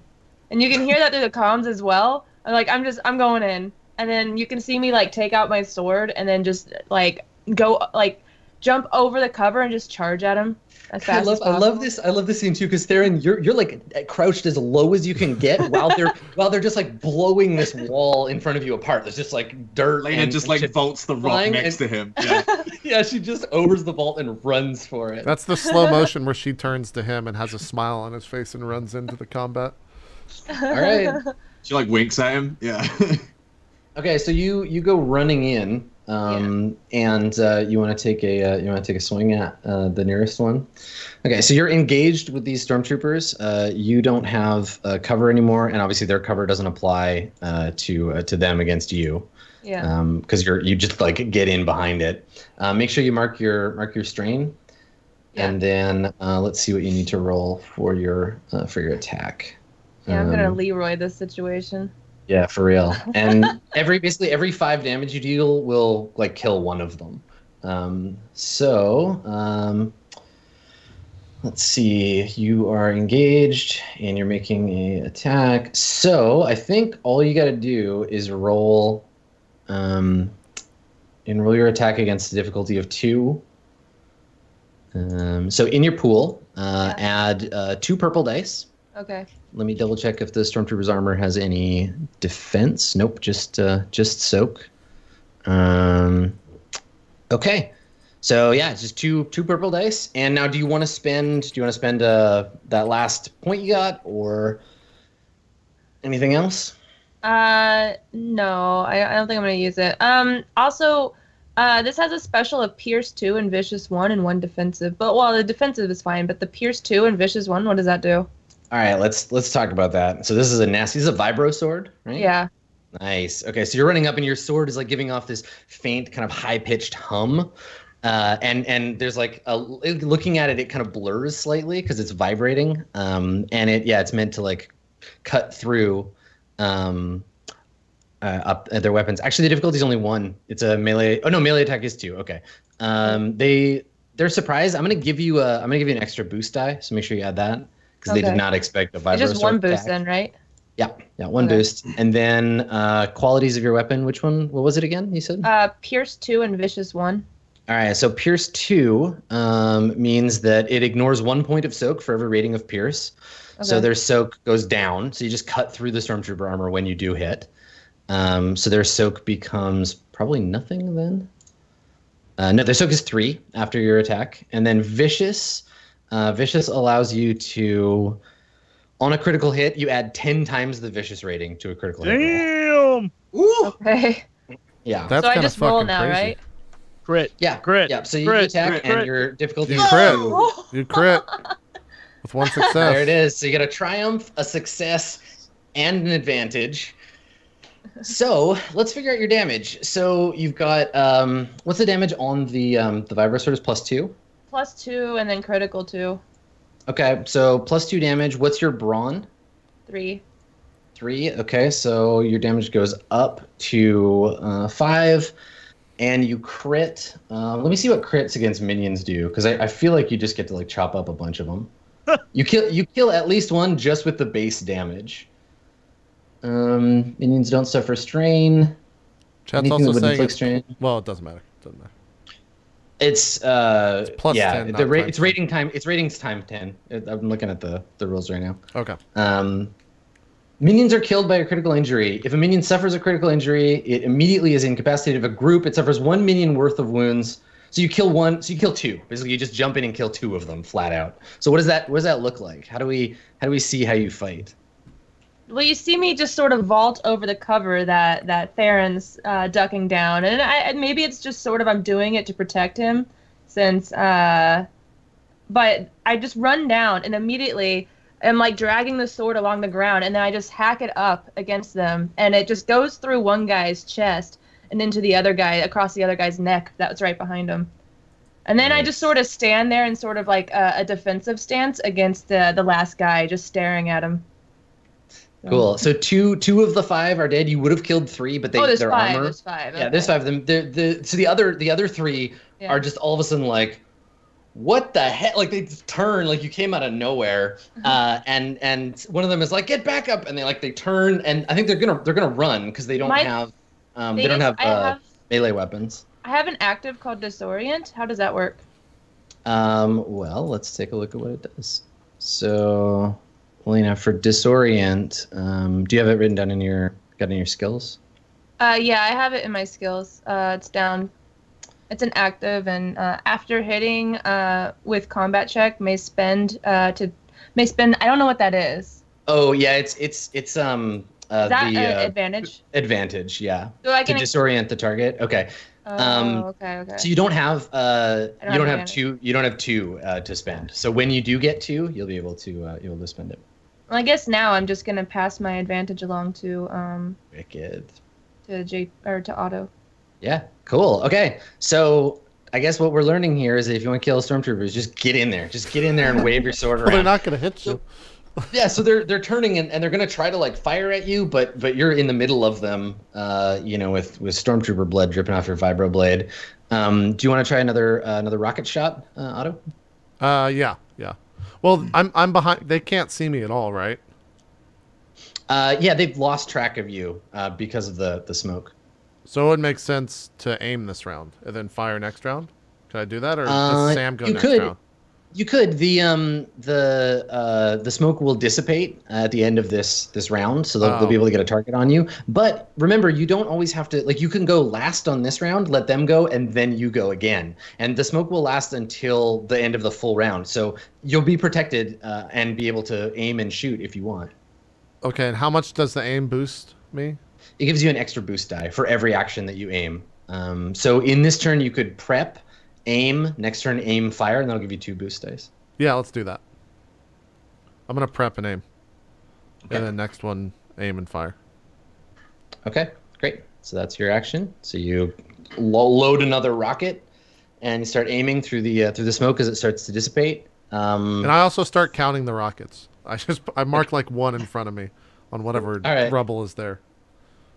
Speaker 4: and you can hear that through the comms as well. I'm like, I'm just, I'm going in, and then you can see me like take out my sword and then just like go like jump over the cover and just charge at him as fast
Speaker 2: I love
Speaker 4: as
Speaker 2: I love this I love this scene too because Theron you're you're like crouched as low as you can get while they're while they're just like blowing this wall in front of you apart. There's just like dirt.
Speaker 3: Lena
Speaker 2: and
Speaker 3: just like
Speaker 2: shit.
Speaker 3: vaults the rock next
Speaker 2: and-
Speaker 3: to him. Yeah.
Speaker 2: yeah, she just overs the vault and runs for it.
Speaker 1: That's the slow motion where she turns to him and has a smile on his face and runs into the combat.
Speaker 2: All right.
Speaker 3: she like winks at him. Yeah.
Speaker 2: Okay, so you you go running in, um, and uh, you want to take a uh, you want to take a swing at uh, the nearest one. Okay, so you're engaged with these stormtroopers. Uh, you don't have uh, cover anymore, and obviously their cover doesn't apply uh, to uh, to them against you
Speaker 4: yeah.
Speaker 2: because you're you just like get in behind it. Uh, make sure you mark your mark your strain,
Speaker 4: Yeah.
Speaker 2: and then uh, let's see what you need to roll for your uh, for your attack.
Speaker 4: Yeah, I'm gonna
Speaker 2: Um,
Speaker 4: Leroy this situation.
Speaker 2: yeah, for real. And every basically every five damage you deal will like kill one of them. Um, so um, let's see. You are engaged and you're making a attack. So I think all you got to do is roll. Um, and roll your attack against a difficulty of two. Um, so in your pool, uh, add uh, two purple dice.
Speaker 4: Okay.
Speaker 2: Let me double check if the stormtrooper's armor has any defense. Nope, just uh, just soak. Um, okay, so yeah, it's just two two purple dice. And now, do you want to spend? Do you want to spend uh, that last point you got, or anything else?
Speaker 4: Uh, no, I, I don't think I'm gonna use it. Um, also, uh, this has a special of Pierce two and Vicious one and one defensive. But well, the defensive is fine, but the Pierce two and Vicious one, what does that do?
Speaker 2: All right, let's let's talk about that. So this is a nasty. This is a vibro sword, right?
Speaker 4: Yeah.
Speaker 2: Nice. Okay, so you're running up, and your sword is like giving off this faint, kind of high pitched hum, uh, and and there's like a looking at it, it kind of blurs slightly because it's vibrating, um, and it yeah, it's meant to like cut through um, uh, up at their weapons. Actually, the difficulty is only one. It's a melee. Oh no, melee attack is two. Okay. Um, they they're surprised. I'm gonna give you a I'm gonna give you an extra boost die, so make sure you add that because they did not expect a vibro
Speaker 4: just one boost
Speaker 2: attack.
Speaker 4: then, right?
Speaker 2: Yeah, yeah, one
Speaker 4: Okay.
Speaker 2: boost, and then uh, qualities of your weapon. Which one? What was it again? You said.
Speaker 4: Uh, Pierce two and Vicious one.
Speaker 2: All right. So Pierce two um, means that it ignores one point of soak for every rating of Pierce. So
Speaker 4: Okay.
Speaker 2: their soak goes down. So you just cut through the stormtrooper armor when you do hit. Um, so their soak becomes probably nothing then. Uh, no, their soak is three after your attack, and then vicious. Uh, vicious allows you to, on a critical hit, you add ten times the vicious rating to a critical hit.
Speaker 5: Damn.
Speaker 3: Ooh.
Speaker 4: Okay.
Speaker 2: Yeah.
Speaker 1: That's
Speaker 4: so I
Speaker 1: kind of
Speaker 4: just roll
Speaker 1: fucking
Speaker 4: now,
Speaker 1: crazy.
Speaker 4: right?
Speaker 5: Crit.
Speaker 2: Yeah.
Speaker 5: Crit.
Speaker 2: Yeah. So you
Speaker 5: Crit.
Speaker 2: attack,
Speaker 3: Crit.
Speaker 2: and
Speaker 5: Crit.
Speaker 2: your difficulty
Speaker 1: You
Speaker 2: is
Speaker 1: crit.
Speaker 2: two.
Speaker 1: You crit with one success.
Speaker 2: There it is. So you get a triumph, a success, and an advantage. So let's figure out your damage. So you've got um, what's the damage on the um, the vibro is plus two.
Speaker 4: Plus two and then critical two.
Speaker 2: Okay, so plus two damage. What's your brawn?
Speaker 4: Three.
Speaker 2: Three. Okay, so your damage goes up to uh, five, and you crit. Uh, let me see what crits against minions do, because I, I feel like you just get to like chop up a bunch of them. you kill you kill at least one just with the base damage. Um, minions don't suffer strain.
Speaker 1: Chat's
Speaker 2: Anything
Speaker 1: also saying,
Speaker 2: inflict strain.
Speaker 1: well, it doesn't matter. It doesn't matter.
Speaker 2: It's uh
Speaker 1: plus
Speaker 2: yeah,
Speaker 1: 10,
Speaker 2: the ra- it's
Speaker 1: 10.
Speaker 2: rating time. It's ratings time ten. I'm looking at the the rules right now.
Speaker 1: Okay.
Speaker 2: Um, minions are killed by a critical injury. If a minion suffers a critical injury, it immediately is incapacitated. If a group, it suffers one minion worth of wounds. So you kill one. So you kill two. Basically, you just jump in and kill two of them flat out. So what does that? What does that look like? How do we? How do we see how you fight?
Speaker 4: Well, you see me just sort of vault over the cover that that Theron's uh, ducking down, and I and maybe it's just sort of I'm doing it to protect him, since. Uh, but I just run down and immediately I'm like dragging the sword along the ground, and then I just hack it up against them, and it just goes through one guy's chest and into the other guy across the other guy's neck that was right behind him. And then I just sort of stand there in sort of like a, a defensive stance against the the last guy, just staring at him. So-
Speaker 2: Cool. So two two of the five are dead. You would have killed three, but they
Speaker 4: oh, there's
Speaker 2: their
Speaker 4: five.
Speaker 2: armor.
Speaker 4: There's five.
Speaker 2: Yeah, there's five of them. The the so the other the other three
Speaker 4: Yeah.
Speaker 2: are just all of a sudden like, what the heck? Like they turn like you came out of nowhere.
Speaker 4: Mm-hmm.
Speaker 2: Uh, and and one of them is like, get back up, and they like they turn, and I think they're gonna they're gonna run because they don't
Speaker 4: My
Speaker 2: have um they
Speaker 4: Thing
Speaker 2: don't have, uh,
Speaker 4: have
Speaker 2: melee weapons.
Speaker 4: I have an active called Disorient. How does that work?
Speaker 2: Um, well, let's take a look at what it does. So, Lena, for disorient, um, do you have it written down in your got in your skills?
Speaker 4: Uh, yeah, I have it in my skills. Uh, it's down. It's an active, and uh, after hitting uh, with combat check, may spend uh, to may spend. I don't know what that is.
Speaker 2: Oh yeah, it's it's it's um uh,
Speaker 4: Is that
Speaker 2: the uh,
Speaker 4: advantage?
Speaker 2: advantage. Yeah,
Speaker 4: So I
Speaker 2: to
Speaker 4: can.
Speaker 2: disorient the target. Okay,
Speaker 4: oh,
Speaker 2: um,
Speaker 4: okay, okay.
Speaker 2: so you don't have uh
Speaker 4: don't
Speaker 2: you don't
Speaker 4: have
Speaker 2: have two you don't have two uh, to spend. So when you do get two, you'll be able to uh, you'll be able to spend it.
Speaker 4: Well, I guess now I'm just gonna pass my advantage along to um
Speaker 2: Wicked.
Speaker 4: to J or to Otto.
Speaker 2: Yeah, cool. Okay, so I guess what we're learning here is that if you want to kill stormtroopers, just get in there. Just get in there and wave your sword
Speaker 1: Well, they're not going to hit you.
Speaker 2: yeah, so they're they're turning and, and they're gonna try to like fire at you, but but you're in the middle of them, uh, you know, with with stormtrooper blood dripping off your vibroblade. Um, do you want to try another uh, another rocket shot, uh, Otto?
Speaker 1: Uh, yeah, yeah. Well, I'm I'm behind. They can't see me at all, right?
Speaker 2: Uh, yeah, they've lost track of you uh, because of the the smoke.
Speaker 1: So it would make sense to aim this round and then fire next round. Can I do that, or
Speaker 2: Uh,
Speaker 1: does Sam go
Speaker 2: you
Speaker 1: next
Speaker 2: could.
Speaker 1: round?
Speaker 2: You could the um the uh the smoke will dissipate at the end of this this round, so they'll, they'll be
Speaker 1: Oh.
Speaker 2: able to get a target on you. But remember, you don't always have to like you can go last on this round, let them go, and then you go again. And the smoke will last until the end of the full round, so you'll be protected uh, and be able to aim and shoot if you want.
Speaker 1: Okay, and how much does the aim boost me?
Speaker 2: It gives you an extra boost die for every action that you aim. Um, so in this turn, you could prep, aim. Next turn, aim, fire, and that'll give you two boost dice.
Speaker 1: Yeah, let's do that. I'm gonna prep and aim,
Speaker 2: Okay.
Speaker 1: and then next one aim and fire.
Speaker 2: Okay, great. So that's your action. So you lo- load another rocket and you start aiming through the uh, through the smoke as it starts to dissipate. Um,
Speaker 1: And I also start counting the rockets. I just I mark like one in front of me on whatever
Speaker 2: right.
Speaker 1: rubble is there.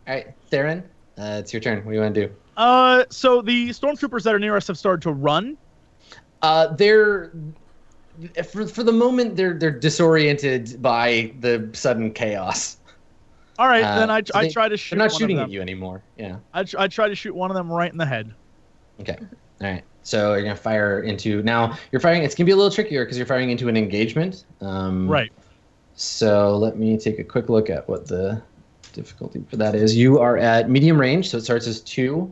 Speaker 2: all right, Theron, uh, it's your turn. What do you want to do?
Speaker 5: Uh, so the stormtroopers that are near us have started to run.
Speaker 2: Uh, they're for, for the moment they're they're disoriented by the sudden chaos.
Speaker 5: All right,
Speaker 2: Uh,
Speaker 5: then I,
Speaker 2: so
Speaker 5: I
Speaker 2: they-
Speaker 5: try to shoot.
Speaker 2: They're not shooting at you anymore. Yeah.
Speaker 5: I, I try to shoot one of them right in the head.
Speaker 2: Okay. All right. So you're gonna fire into now. You're firing. It's gonna be a little trickier because you're firing into an engagement. Um,
Speaker 5: Right.
Speaker 2: So let me take a quick look at what the difficulty for that is. You are at medium range, so it starts as two,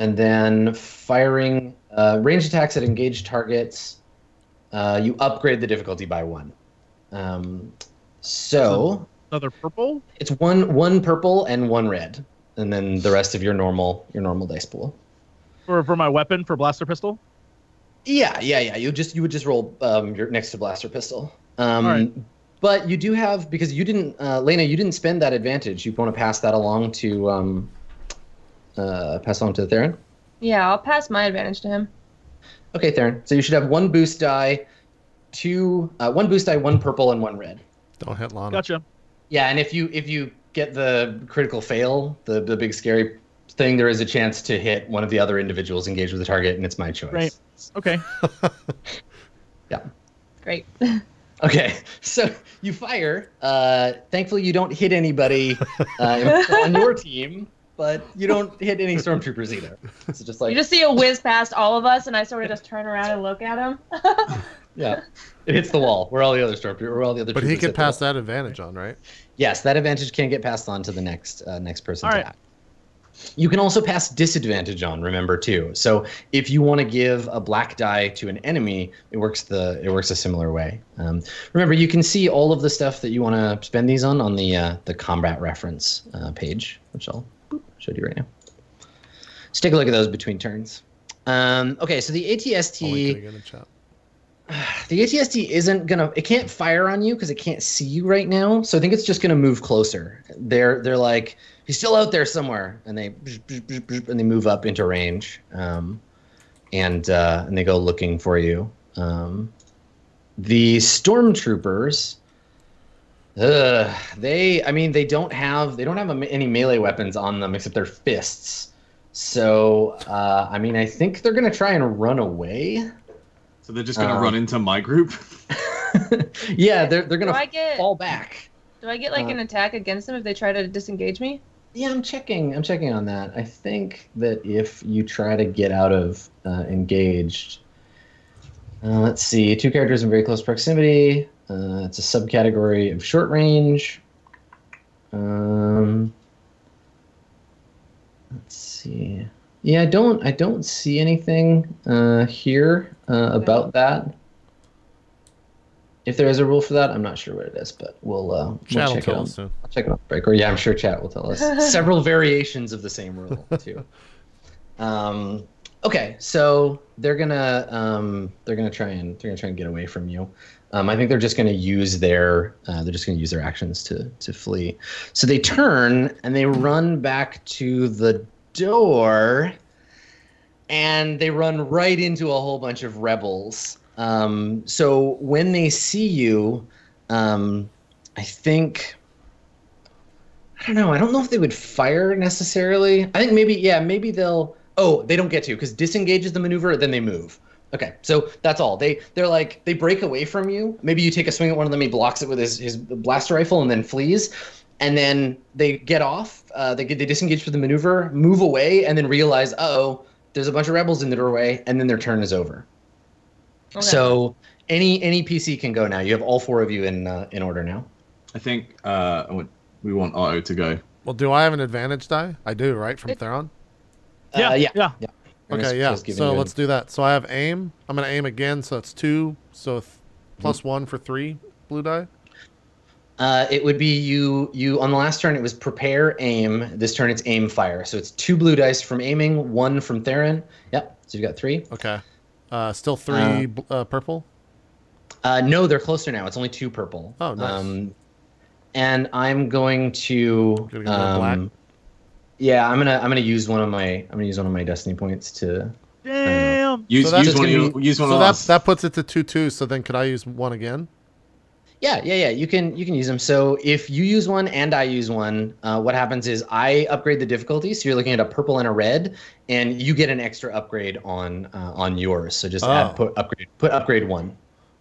Speaker 2: and then firing uh, range attacks at engaged targets. Uh, you upgrade the difficulty by one. Um, so
Speaker 5: Another purple.
Speaker 2: it's one one purple and one red, and then the rest of your normal your normal dice pool.
Speaker 5: For, for my weapon for blaster pistol.
Speaker 2: Yeah, yeah, yeah. You just you would just roll um, your next to blaster pistol. Um,
Speaker 5: All right.
Speaker 2: But you do have because you didn't, uh, Lena. You didn't spend that advantage. You want to pass that along to um, uh, pass along to Theron.
Speaker 4: Yeah, I'll pass my advantage to him.
Speaker 2: Okay, Theron. So you should have one boost die, two uh, one boost die, one purple and one red.
Speaker 1: Don't hit Lana.
Speaker 5: Gotcha.
Speaker 2: Yeah, and if you if you get the critical fail, the the big scary thing, there is a chance to hit one of the other individuals engaged with the target, and it's my choice.
Speaker 5: Right. Okay. Yeah.
Speaker 4: Great.
Speaker 2: Okay, so you fire. Uh, thankfully, you don't hit anybody uh, on your team, but you don't hit any stormtroopers either. So just like
Speaker 4: you just see a whiz past all of us, and I sort of just turn around and look at him.
Speaker 2: yeah, it hits the wall where all the other stormtroopers, where all the other.
Speaker 1: But he
Speaker 2: troopers
Speaker 1: could pass
Speaker 2: wall.
Speaker 1: that advantage on, right?
Speaker 2: Yes, that advantage can get passed on to the next uh, next person
Speaker 5: All
Speaker 2: to
Speaker 5: right.
Speaker 2: act. You can also pass disadvantage on, remember too. So if you want to give a black die to an enemy, it works the it works a similar way. Um, remember, you can see all of the stuff that you want to spend these on on the uh, the combat reference uh, page, which I'll boop, show you right now. So take a look at those between turns. Um, okay, so the
Speaker 1: I'll wait till
Speaker 2: ATST
Speaker 1: you get in chat.
Speaker 2: the ATST isn't gonna it can't fire on you because it can't see you right now. So I think it's just gonna move closer. They're they're like he's still out there somewhere, and they and they move up into range, um, and uh, and they go looking for you. Um, the stormtroopers, uh, they I mean they don't have they don't have any melee weapons on them except their fists. So uh, I mean I think they're gonna try and run away.
Speaker 3: So they're just gonna
Speaker 2: Um,
Speaker 3: run into my group.
Speaker 2: yeah, they're they're gonna
Speaker 4: I get
Speaker 2: fall back.
Speaker 4: do I get like
Speaker 2: uh,
Speaker 4: an attack against them if they try to disengage me?
Speaker 2: Yeah, I'm checking. I'm checking on that. I think that if you try to get out of uh, engaged, uh, let's see, two characters in very close proximity. Uh, it's a subcategory of short range. Um, let's see. Yeah, I don't. I don't see anything uh, here uh, about that. If there is a rule for that, I'm not sure what it is, but we'll, uh, we'll
Speaker 1: Chat will
Speaker 2: check it out.
Speaker 1: soon.
Speaker 2: I'll check it out break. Or yeah, I'm sure chat will tell us several variations of the same rule too. Um, okay, so they're gonna um, they're gonna try and they're gonna try and get away from you. Um, I think they're just gonna use their uh, they're just gonna use their actions to to flee. So they turn and they run back to the door, and they run right into a whole bunch of rebels. Um, so when they see you, um, I think I don't know. I don't know if they would fire necessarily. I think maybe yeah, maybe they'll. Oh, they don't get to because disengage is the maneuver, then they move. Okay, so that's all. They they're like they break away from you. Maybe you take a swing at one of them. He blocks it with his, his blaster rifle and then flees, and then they get off. Uh, they get they disengage for the maneuver, move away, and then realize, oh, there's a bunch of rebels in the doorway, and then their turn is over.
Speaker 4: Okay.
Speaker 2: So any any PC can go now. You have all four of you in uh, in order now.
Speaker 3: I think uh, I would- we want Otto to go.
Speaker 1: Well, do I have an advantage die? I do, right? From
Speaker 4: It-
Speaker 1: Theron?
Speaker 5: Yeah,
Speaker 2: Uh, yeah.
Speaker 5: yeah.
Speaker 2: Just-
Speaker 1: Okay, yeah.
Speaker 2: just
Speaker 1: So let's do that. So I have aim. I'm going to aim again. So it's two. So th- plus one for three blue die.
Speaker 2: Uh, it would be you. You on the last turn. It was prepare, aim. This turn it's aim, fire. So it's two blue dice from aiming, one from Theron. Yep. So you've got three.
Speaker 1: Okay. Uh, still three bl- uh, purple.
Speaker 2: Uh, no, they're closer now. It's only two purple.
Speaker 1: Oh, nice.
Speaker 2: Um, and I'm going to.
Speaker 1: Go?
Speaker 2: Um, yeah, I'm gonna. I'm gonna use one of my. I'm gonna use one of my destiny points to.
Speaker 5: Damn.
Speaker 3: Use,
Speaker 1: So that's
Speaker 3: use one of
Speaker 2: gonna
Speaker 3: use one
Speaker 1: So
Speaker 3: of
Speaker 1: that that puts it to two two. So then could I use one again?
Speaker 2: Yeah, yeah, yeah. You can you can use them. So if you use one and I use one, uh, what happens is I upgrade the difficulty. So you're looking at a purple and a red, and you get an extra upgrade on uh, on yours. So just
Speaker 1: Oh.
Speaker 2: add put upgrade put upgrade one.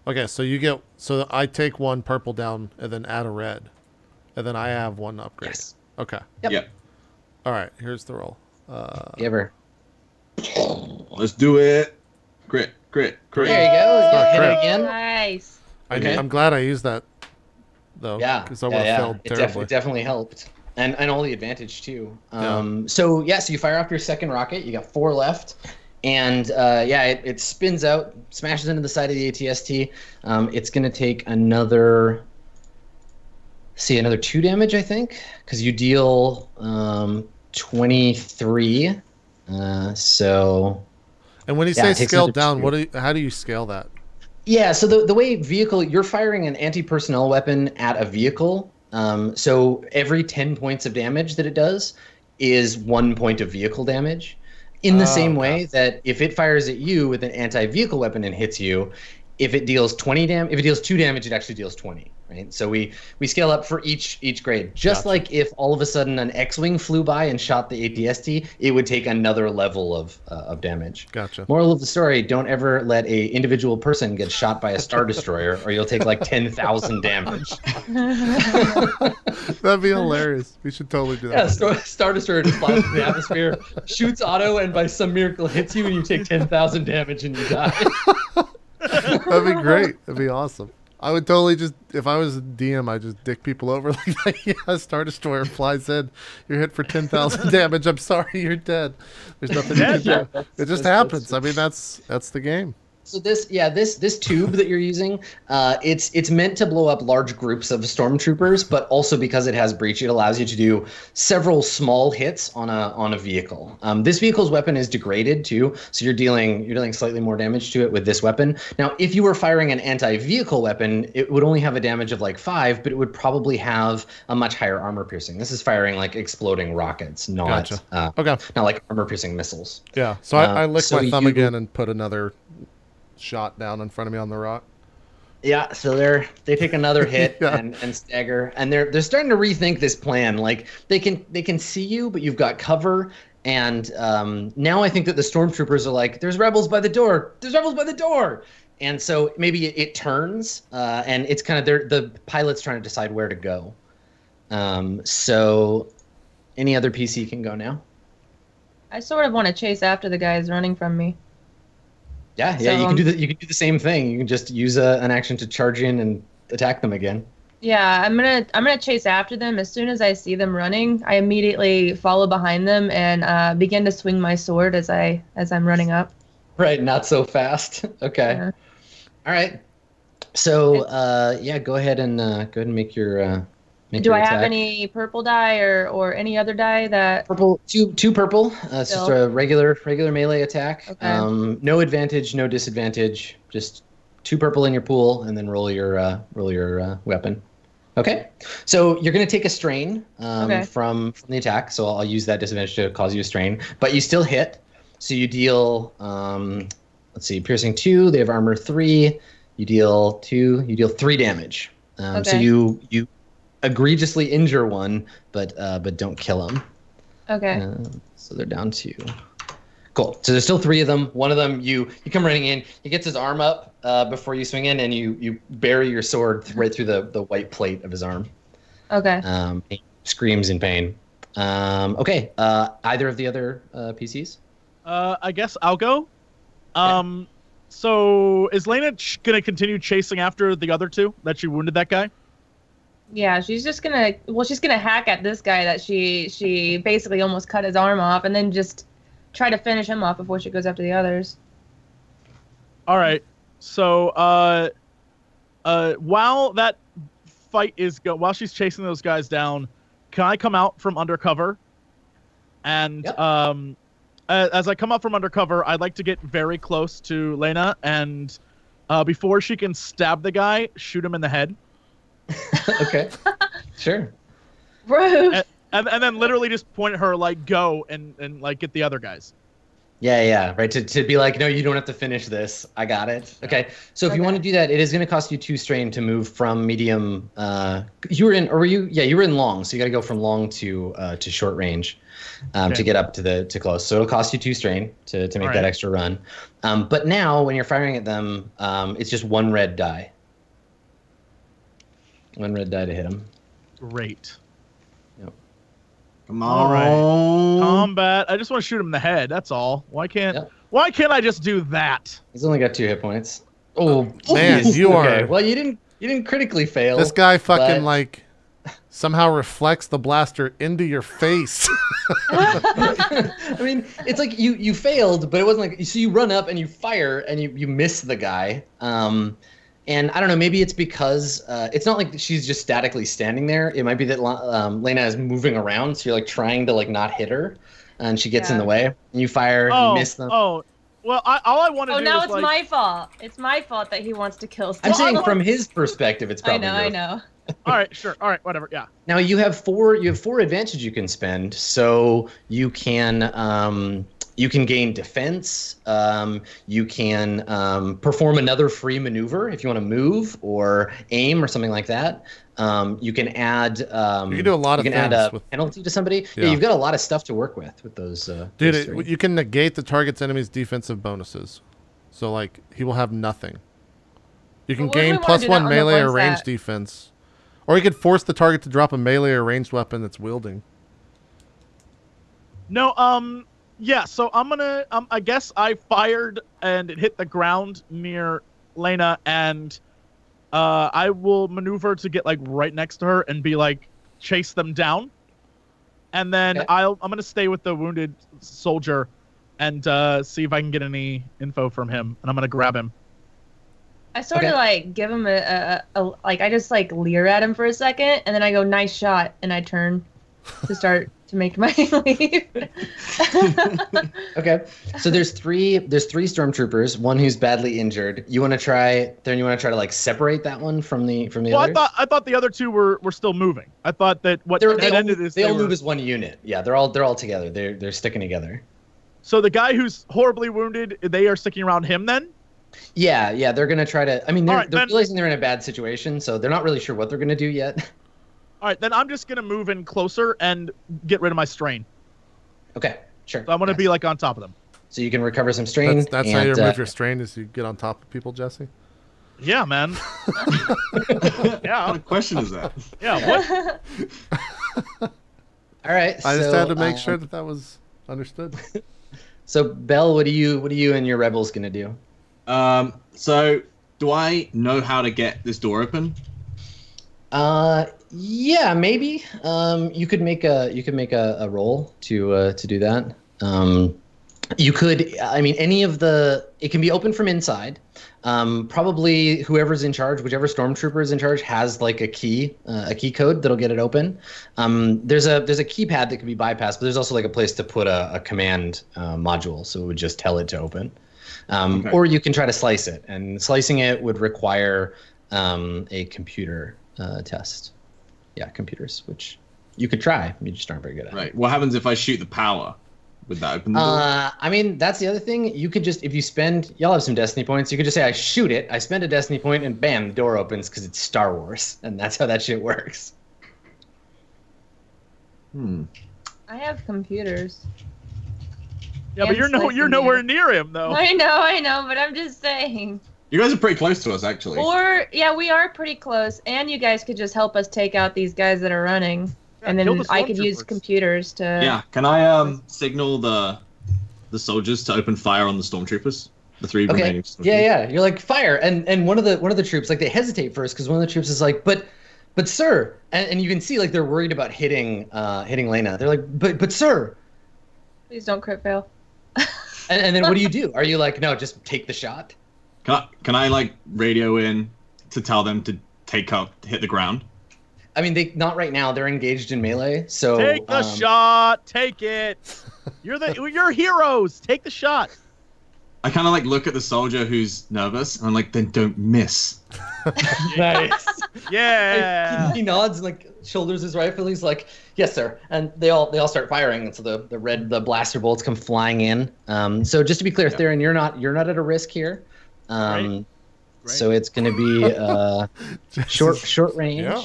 Speaker 1: Okay, so you get so I take one purple down and then add a red, and then I have one upgrade.
Speaker 2: Yes.
Speaker 1: Okay.
Speaker 2: Yep.
Speaker 3: Yep.
Speaker 1: All right. Here's the roll. Uh,
Speaker 2: You ever?
Speaker 3: Let's do it. Crit, crit, crit.
Speaker 2: There you go.
Speaker 1: Oh,
Speaker 2: hit
Speaker 1: crap.
Speaker 2: it again.
Speaker 4: Nice.
Speaker 1: I,
Speaker 2: Okay.
Speaker 1: I'm glad I used that though.
Speaker 2: Yeah,
Speaker 1: Because I
Speaker 2: yeah,
Speaker 1: would have
Speaker 2: yeah.
Speaker 1: failed
Speaker 2: It, def- it definitely helped, and and all the advantage too.
Speaker 1: Yeah.
Speaker 2: Um, So yeah, so you fire off your second rocket. You got four left, and uh, yeah, it, it spins out, smashes into the side of the ATST. Um, it's gonna take another. See another two damage, I think, because you deal um, twenty three. Uh, so
Speaker 1: and when you
Speaker 2: Yeah,
Speaker 1: say scaled down,
Speaker 2: two.
Speaker 1: what do you, how do you scale that?
Speaker 2: Yeah, so the, the way vehicle, you're firing an anti personnel weapon at a vehicle. Um, so every 10 points of damage that it does is one point of vehicle damage. In the
Speaker 1: Oh,
Speaker 2: same way that if it fires at you with an anti vehicle weapon and hits you, if it deals 20 dam, if it deals two damage, it actually deals 20. Right. So we we scale up for each each grade. Just
Speaker 1: Gotcha.
Speaker 2: like if all of a sudden an X-wing flew by and shot the ATST, it would take another level of uh, of damage.
Speaker 1: Gotcha.
Speaker 2: Moral of the story: Don't ever let a individual person get shot by a star destroyer, or you'll take like ten thousand damage.
Speaker 1: That'd be hilarious. We should totally do
Speaker 2: Yeah,
Speaker 1: that.
Speaker 2: star, star destroyer just flies through the atmosphere, shoots Otto, and by some miracle hits you, and you take ten thousand damage and you die.
Speaker 1: That'd be great. That'd be awesome. I would totally just if I was a DM, I'd just dick people over like yeah, Star Destroyer flies in. You're hit for ten thousand damage. I'm sorry, you're dead. There's nothing you can do. It just happens. I mean, that's that's the game.
Speaker 2: So this, yeah, this this tube that you're using, uh, it's it's meant to blow up large groups of stormtroopers, but also because it has breach, it allows you to do several small hits on a on a vehicle. Um, this vehicle's weapon is degraded too, so you're dealing you're dealing slightly more damage to it with this weapon. Now, if you were firing an anti-vehicle weapon, it would only have a damage of like five, but it would probably have a much higher armor piercing. This is firing like exploding rockets, not
Speaker 1: Gotcha.
Speaker 2: uh,
Speaker 1: Okay.
Speaker 2: not like armor piercing missiles.
Speaker 1: Yeah. So I, I licked
Speaker 2: so
Speaker 1: my thumb
Speaker 2: you-
Speaker 1: again and put another shot down in front of me on the rock.
Speaker 2: Yeah, so they're they take another hit
Speaker 1: Yeah.
Speaker 2: and, and stagger, and they're they're starting to rethink this plan. Like they can they can see you, but you've got cover. And um, now I think that the stormtroopers are like, "There's rebels by the door. There's rebels by the door." And so maybe it, it turns, uh, and it's kind of they're the pilot's trying to decide where to go. Um, so, any other PC can go now.
Speaker 4: I sort of want to chase after the guys running from me.
Speaker 2: Yeah, yeah,
Speaker 4: So,
Speaker 2: you can do the you can do the same thing. You can just use a, an action to charge in and attack them again.
Speaker 4: Yeah, I'm gonna I'm gonna chase after them. As soon as I see them running, I immediately follow behind them and uh, begin to swing my sword as I as I'm running up.
Speaker 2: Right, not so fast. okay.
Speaker 4: Yeah.
Speaker 2: All right. So, uh, yeah, go ahead and uh, go ahead and make your. Make
Speaker 4: Do I have any purple die or or any other die that?
Speaker 2: purple? Two, two purple. Uh, it's just a regular, regular melee attack.
Speaker 4: Okay.
Speaker 2: Um, no advantage, no disadvantage. Just two purple in your pool, and then roll your uh, roll your uh, weapon. Okay. So you're going to take a strain um,
Speaker 4: Okay.
Speaker 2: from from the attack. So I'll use that disadvantage to cause you a strain, but you still hit. So you deal. Um, let's see, piercing two. They have armor three. You deal two. You deal three damage. Um, So you you egregiously injure one, but uh, but don't kill him.
Speaker 4: Okay.
Speaker 2: Uh, so they're down to. Cool. So there's still three of them. One of them, you you come running in. He gets his arm up uh, before you swing in, and you you bury your sword right through the the white plate of his arm.
Speaker 4: Okay.
Speaker 2: Um, he screams in pain. Um, okay. Uh, either of the other uh, PCs?
Speaker 5: Uh, I guess I'll go. Um, so is Lena ch- gonna continue chasing after the other two that she wounded that guy?
Speaker 4: Yeah, she's just gonna well, she's gonna hack at this guy that she she basically almost cut his arm off, and then just try to finish him off before she goes after the others.
Speaker 5: All right. So, uh, uh, while that fight is go, while she's chasing those guys down, can I come out from undercover? And
Speaker 2: Yep.
Speaker 5: um, as I come out from undercover, I'd like to get very close to Lena and, uh, before she can stab the guy, shoot him in the head,
Speaker 2: okay. Sure.
Speaker 4: Rude.
Speaker 5: and, and and then literally just point at her like go and and like get the other guys.
Speaker 2: Yeah, yeah, right. To, to be like, no, you don't have to finish this. I got it. Okay. So if you want to do that, it is going to cost you two strain to move from medium. Uh, you were in, or were you? Yeah, you were in long. So you got to go from long to uh, to short range um, to get up to the to close. So it'll cost you two strain to to make that extra run. Um, but now when you're firing at them, um, it's just one red die. One red die to hit him.
Speaker 5: Great.
Speaker 3: Yep.
Speaker 5: Come
Speaker 3: on.
Speaker 5: right. Combat. I just want to shoot him in the head. That's all. Why can't?
Speaker 2: Yep.
Speaker 5: Why can't I just do that?
Speaker 2: He's only got two hit points. Oh
Speaker 1: Man,
Speaker 2: geez.
Speaker 1: you
Speaker 2: okay.
Speaker 1: are-
Speaker 2: Well, you didn't you didn't critically fail.
Speaker 1: This guy fucking
Speaker 2: but-
Speaker 1: like somehow reflects the blaster into your face.
Speaker 2: I mean, it's like you you failed, but it wasn't like so you run up and you fire and you you miss the guy. Um, and I don't know, maybe it's because uh, it's not like she's just statically standing there. It might be that um, Lena is moving around, so you're like trying to like not hit her, and she gets in the way. And you fire,
Speaker 5: Oh,
Speaker 2: you miss them.
Speaker 5: oh. Well, I, all I want to
Speaker 4: oh,
Speaker 5: do
Speaker 4: now
Speaker 5: is
Speaker 4: it's
Speaker 5: like,
Speaker 4: my fault. It's my fault that he wants to kill.
Speaker 2: I'm
Speaker 4: Steve.
Speaker 2: saying from his perspective, it's probably.
Speaker 4: I
Speaker 2: know,
Speaker 4: I know.
Speaker 5: All right, sure, all right, whatever, yeah.
Speaker 2: Now you have four. You have four advantage you can spend. So you can um, you can gain defense. Um, you can um, perform another free maneuver if you want to move or aim or something like that. Um, you can add. Um,
Speaker 1: You can do a lot of.
Speaker 2: you
Speaker 1: of
Speaker 2: can add a
Speaker 1: with-
Speaker 2: penalty to somebody. Yeah.
Speaker 1: Yeah.
Speaker 2: you've got a lot of stuff to work with with those. Uh,
Speaker 1: Dude,
Speaker 2: those
Speaker 1: it, you can negate the target's enemy's defensive bonuses. So like he will have nothing. You can
Speaker 4: But what if we
Speaker 1: gain
Speaker 4: wanna
Speaker 1: plus
Speaker 4: do that
Speaker 1: one melee or range
Speaker 4: that-
Speaker 1: defense. Or you could force the target to drop a melee or ranged weapon that's wielding.
Speaker 5: No, um, yeah. So I'm gonna, um, I guess I fired and it hit the ground near Lena, and uh, I will maneuver to get like right next to her and be like chase them down, and then
Speaker 2: Okay.
Speaker 5: I'll I'm gonna stay with the wounded soldier, and uh, see if I can get any info from him, and I'm gonna grab him.
Speaker 4: I sort
Speaker 2: Okay.
Speaker 4: of like give him a, a, a like I just like leer at him for a second, and then I go nice shot, and I turn to start to make my leave.
Speaker 2: Okay. So there's three there's three stormtroopers, one who's badly injured. You want to try then you want to try to like separate that one from the from the
Speaker 5: Well, I thought I thought the other two were were still moving. I thought that what
Speaker 2: They're, they all,
Speaker 5: ended is
Speaker 2: they all
Speaker 5: were-
Speaker 2: move as one unit. Yeah, they're all they're all together. They're they're sticking together.
Speaker 5: So the guy who's horribly wounded, they are sticking around him then?
Speaker 2: Yeah, yeah, they're gonna try to. I mean, they're,
Speaker 5: All right,
Speaker 2: they're
Speaker 5: then-
Speaker 2: realizing they're in a bad situation, so they're not really sure what they're gonna do yet.
Speaker 5: All right, then I'm just gonna move in closer and get rid of my strain.
Speaker 2: okay, sure.
Speaker 5: So I'm gonna
Speaker 2: Yes.
Speaker 5: be like on top of them.
Speaker 2: So you can recover some strain.
Speaker 1: That's, that's how you remove
Speaker 2: uh,
Speaker 1: your strain is you get on top of people, Jesse.
Speaker 5: Yeah, man. Yeah,
Speaker 3: kind of question is that?
Speaker 5: yeah. What?
Speaker 2: All right.
Speaker 1: I just
Speaker 2: so,
Speaker 1: had to make
Speaker 2: uh,
Speaker 1: sure that that was understood.
Speaker 2: So Bell, what do you what are you and your rebels gonna do?
Speaker 3: Um, so do I know how to get this door open?
Speaker 2: Uh, yeah, maybe. Um, you could make a you could make a, a roll to uh, to do that. Um, you could. I mean, any of the. It can be open from inside. Um, probably whoever's in charge, whichever stormtrooper is in charge, has like a key, uh, a key code that'll get it open. Um, there's a there's a keypad that can be bypassed, but there's also like a place to put a, a command uh, module, so it would just tell it to open. Um,
Speaker 3: Okay.
Speaker 2: Or you can try to slice it, and slicing it would require um, a computer uh, test. Yeah, computers, which you could try. You just aren't very good at. it.
Speaker 3: Right. What happens if I shoot the power? Would that open the door?
Speaker 2: Uh, I mean, that's the other thing. You could just, if you spend, y'all have some Destiny points. You could just say, I shoot it, I spend a Destiny point, and bam, the door opens because it's Star Wars, and that's how that shit works.
Speaker 3: Hmm.
Speaker 4: I have computers.
Speaker 5: Yeah, but you're no, you're nowhere near him though.
Speaker 4: I know, I know, but I'm just saying.
Speaker 3: You guys are pretty close to us, actually.
Speaker 4: Or yeah, we are pretty close, and you guys could just help us take out these guys that are running, and then
Speaker 5: the
Speaker 4: I could use computers to.
Speaker 3: Yeah. Can I um signal the the soldiers to open fire on the stormtroopers? The three
Speaker 2: Okay.
Speaker 3: remaining.
Speaker 2: Yeah, yeah. You're like fire, and and one of the one of the troops like they hesitate first because one of the troops is like, but, but sir, and, and you can see like they're worried about hitting uh hitting Lena. They're like, but but sir,
Speaker 4: Please don't crit fail.
Speaker 2: And, and then what do you do? Are you like, no, just take the shot?
Speaker 3: Can I, can I like radio in to tell them to take up, hit the ground?
Speaker 2: I mean, they not right now. They're engaged in melee, so
Speaker 5: Take the
Speaker 2: um,
Speaker 5: shot. Take it. You're the you're heroes. Take the shot.
Speaker 3: I kind of like look at the soldier who's nervous, and I'm like, then don't miss.
Speaker 2: Nice.
Speaker 5: Yeah.
Speaker 2: he nods and like shoulders his rifle. He's like, "Yes, sir." And they all they all start firing, and so the, the red the blaster bolts come flying in. Um, so just to be clear,
Speaker 3: Yeah.
Speaker 2: Theron, you're not you're not at a risk here. Um,
Speaker 5: Great. Great.
Speaker 2: So it's going to be uh, short short range.
Speaker 1: Yeah.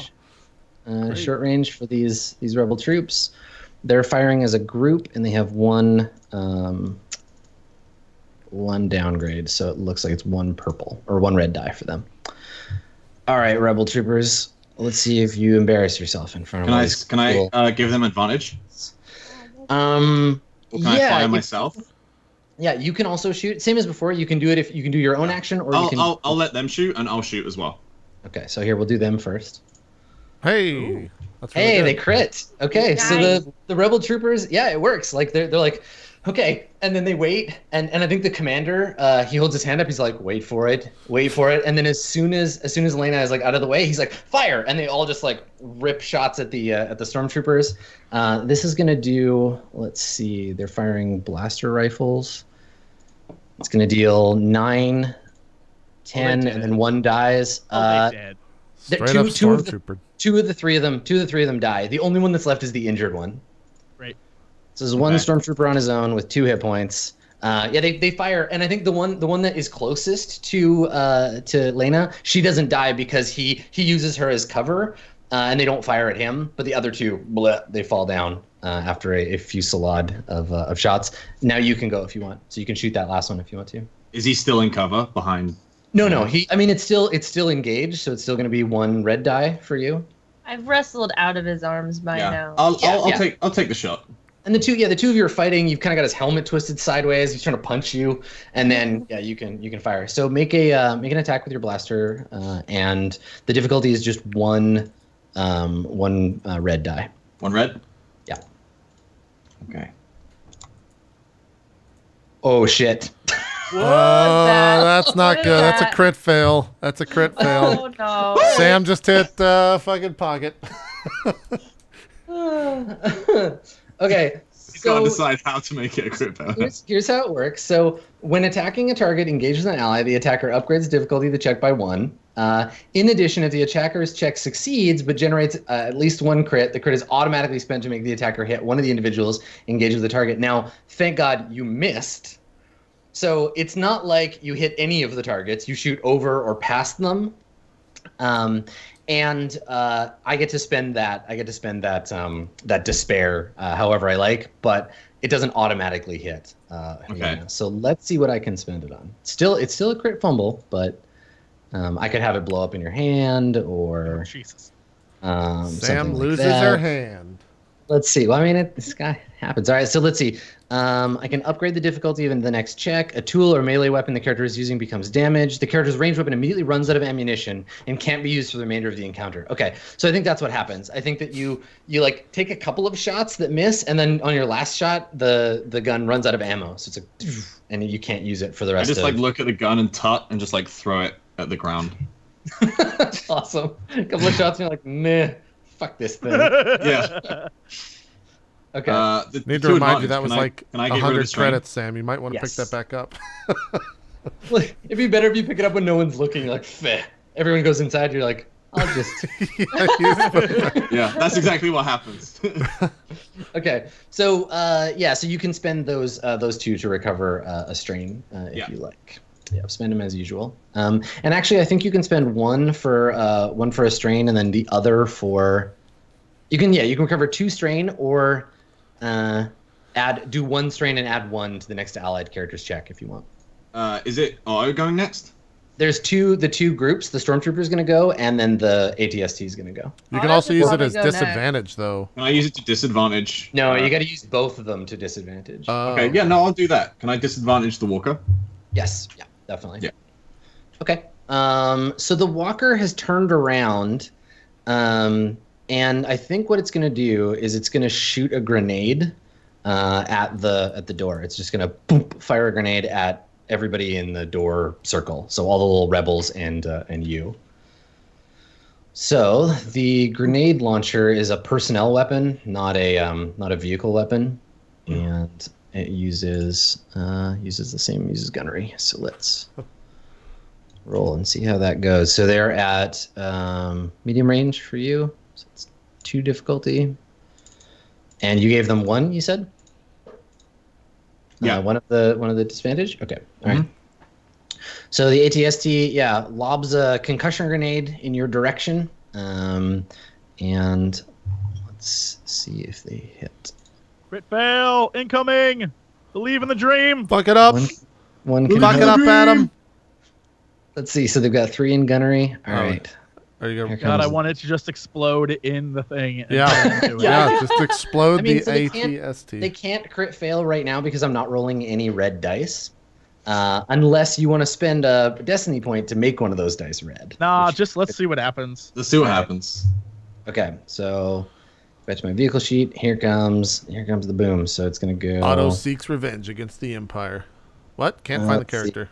Speaker 2: Uh, short range for these these rebel troops. They're firing as a group, and they have one um, one downgrade, so it looks like it's one purple or one red die for them. All right, rebel troopers. Let's see if you embarrass yourself in front of
Speaker 3: Can I
Speaker 2: these
Speaker 3: can I
Speaker 2: cool-
Speaker 3: uh, give them advantage?
Speaker 2: Um.
Speaker 3: Or can
Speaker 2: yeah,
Speaker 3: I fire
Speaker 2: you-
Speaker 3: myself?
Speaker 2: yeah. You can also shoot. Same as before. You can do it if you can do your own action, or
Speaker 3: I'll,
Speaker 2: can.
Speaker 3: I'll I'll let them shoot, and I'll shoot as well.
Speaker 2: Okay, so here we'll do them first.
Speaker 1: Hey, that's really
Speaker 2: Hey,
Speaker 1: good.
Speaker 2: they crit. Okay, so the the rebel troopers, yeah, it works. Like they're they're like, okay, and then they wait, and and I think the commander, uh, he holds his hand up. He's like, wait for it, wait for it, and then as soon as as soon as Elena is like out of the way, he's like, fire, and they all just like rip shots at the uh, at the stormtroopers. Uh, this is gonna do. Let's see, they're firing blaster rifles. It's gonna deal nine, ten,
Speaker 5: did
Speaker 2: and then one dies.
Speaker 5: Oh,
Speaker 2: Uh,
Speaker 5: they did.
Speaker 2: the-
Speaker 1: Straight
Speaker 2: two-
Speaker 1: up
Speaker 2: two of the-
Speaker 1: stormtrooper.
Speaker 2: two of the three of them two of the three of them die the only one that's left is the injured one
Speaker 5: Great.
Speaker 2: So there's one
Speaker 3: Okay.
Speaker 2: stormtrooper on his own with two hit points uh, yeah they, they fire and i think the one the one that is closest to uh, to lena she doesn't die because he he uses her as cover uh, and they don't fire at him but the other two bleh, they fall down uh, after a, a fusillade of, uh, of shots now you can go if you want so you can shoot that last one if you want to
Speaker 3: Is he still in cover behind?
Speaker 2: no no he i mean it's still it's still engaged so it's still going to be one red die for you
Speaker 4: I've wrestled out of his arms by
Speaker 3: yeah.
Speaker 4: now.
Speaker 3: I'll
Speaker 2: Yeah,
Speaker 3: I'll, I'll
Speaker 2: yeah.
Speaker 3: take I'll take the shot.
Speaker 2: And the two, yeah, the two of you are fighting. You've kind of got his helmet twisted sideways. He's trying to punch you, and then yeah, you can you can fire. So make a uh, make an attack with your blaster, uh, and the difficulty is just one um, one uh, red die.
Speaker 3: One red.
Speaker 2: Yeah.
Speaker 3: Okay.
Speaker 2: Oh shit!
Speaker 1: Oh,
Speaker 4: that?
Speaker 1: that's not
Speaker 4: What is
Speaker 1: good. That's a crit fail. That's a crit fail.
Speaker 4: Oh no.
Speaker 1: Sam just hit uh, fucking Pokket.
Speaker 2: okay, so
Speaker 3: to decide how to make it a crit
Speaker 2: here's, here's how it works. So when attacking a target engages an ally, the attacker upgrades difficulty to check by one. Uh, in addition, if the attacker's check succeeds but generates uh, at least one crit, the crit is automatically spent to make the attacker hit one of the individuals engaged with the target. Now, thank God you missed. So it's not like you hit any of the targets; you shoot over or past them. Um, and uh, I get to spend that. I get to spend that um, that despair uh, however I like, but it doesn't automatically hit. Uh,
Speaker 3: Okay.
Speaker 2: So let's see what I can spend it on. Still, it's still a crit fumble, but um, I could have it blow up in your hand or
Speaker 5: Jesus.
Speaker 2: um,
Speaker 1: Sam
Speaker 2: something like
Speaker 1: loses her hand.
Speaker 2: Let's see. Well, I mean, it, this guy happens. All right, so let's see. Um, I can upgrade the difficulty of the next check. A tool or melee weapon the character is using becomes damaged. The character's ranged weapon immediately runs out of ammunition and can't be used for the remainder of the encounter. Okay, so I think that's what happens. I think that you you like take a couple of shots that miss, and then on your last shot, the the gun runs out of ammo. So it's like, and you can't use it for the rest.
Speaker 3: I just
Speaker 2: of.
Speaker 3: like look at the gun and tut and just like throw it at the ground.
Speaker 2: awesome. A couple of shots, and you're like, meh, fuck this thing.
Speaker 3: Yeah.
Speaker 2: Okay.
Speaker 3: Uh, the
Speaker 1: Need to remind you that was
Speaker 3: can I-
Speaker 1: like
Speaker 3: can I get rid of the
Speaker 1: 100 credits, Sam. You might want to
Speaker 2: Yes.
Speaker 1: pick that back up.
Speaker 2: It'd be better if you pick it up when no one's looking. Like, Feh. everyone goes inside. You're like, I'll just.
Speaker 1: Yeah,
Speaker 3: Yeah, that's exactly what happens.
Speaker 2: okay, so uh, yeah, so you can spend those uh, those two to recover uh, a strain uh, if
Speaker 3: Yeah.
Speaker 2: you like. Yeah, spend them as usual. Um, and actually, I think you can spend one for uh, one for a strain, and then the other for. You can yeah, you can recover two strain or uh, add do one strain and add one to the next allied character's check if you want.
Speaker 3: uh, is it Otto going next?
Speaker 2: There's two the two groups. The stormtrooper is going to go, and then the ATST is going to go.
Speaker 1: You can
Speaker 4: I'll
Speaker 1: also use it as
Speaker 4: go next.
Speaker 1: disadvantage, though.
Speaker 3: Can I use it to disadvantage?
Speaker 2: No,
Speaker 3: uh,
Speaker 2: you got to use both of them to disadvantage.
Speaker 1: Uh,
Speaker 3: Okay, yeah, no, I'll do that. Can I disadvantage the walker?
Speaker 2: Yes, yeah, definitely.
Speaker 3: Yeah.
Speaker 2: Okay. Um, so the walker has turned around, um, and I think what it's going to do is it's going to shoot a grenade uh, at the at the door. It's just going to boom, fire a grenade at everybody in the door circle. So all the little rebels and uh, and you. So the grenade launcher is a personnel weapon, not a um, not a vehicle weapon, and it uses uh, uses the same uses gunnery. So let's roll and see how that goes. So they're at um, medium range for you. So it's two difficulty, and you gave them one. You said.
Speaker 3: Yeah.
Speaker 2: Uh, one of the one of the disadvantage. Okay. All right. So the ATST, yeah, lobs a concussion grenade in your direction, um, and let's see if they hit.
Speaker 5: Crit fail incoming. Believe in the dream.
Speaker 1: Fuck it up.
Speaker 2: One, one
Speaker 5: Fuck
Speaker 2: can
Speaker 1: Fuck it up, Adam.
Speaker 2: Let's see. So they've got three in gunnery. All
Speaker 1: Oh,
Speaker 2: right.
Speaker 1: Are you gonna?
Speaker 5: God, I
Speaker 2: comes-
Speaker 5: want it to just explode in the thing. and
Speaker 1: Yeah.
Speaker 5: turn into it.
Speaker 1: Yeah, just explode
Speaker 2: I mean,
Speaker 1: the
Speaker 2: so they can't-
Speaker 1: ATST.
Speaker 2: They can't crit fail right now because I'm not rolling any red dice. Uh, unless you want to spend a destiny point to make one of those dice red.
Speaker 5: Nah,
Speaker 2: which-
Speaker 5: just let's see what happens.
Speaker 3: Let's see what happens.
Speaker 2: Okay, so fetch my vehicle sheet. Here comes here comes the boom. So it's gonna go.
Speaker 1: Otto seeks revenge against the Empire. What? Can't
Speaker 2: Uh,
Speaker 1: find the
Speaker 2: let's see.
Speaker 1: character.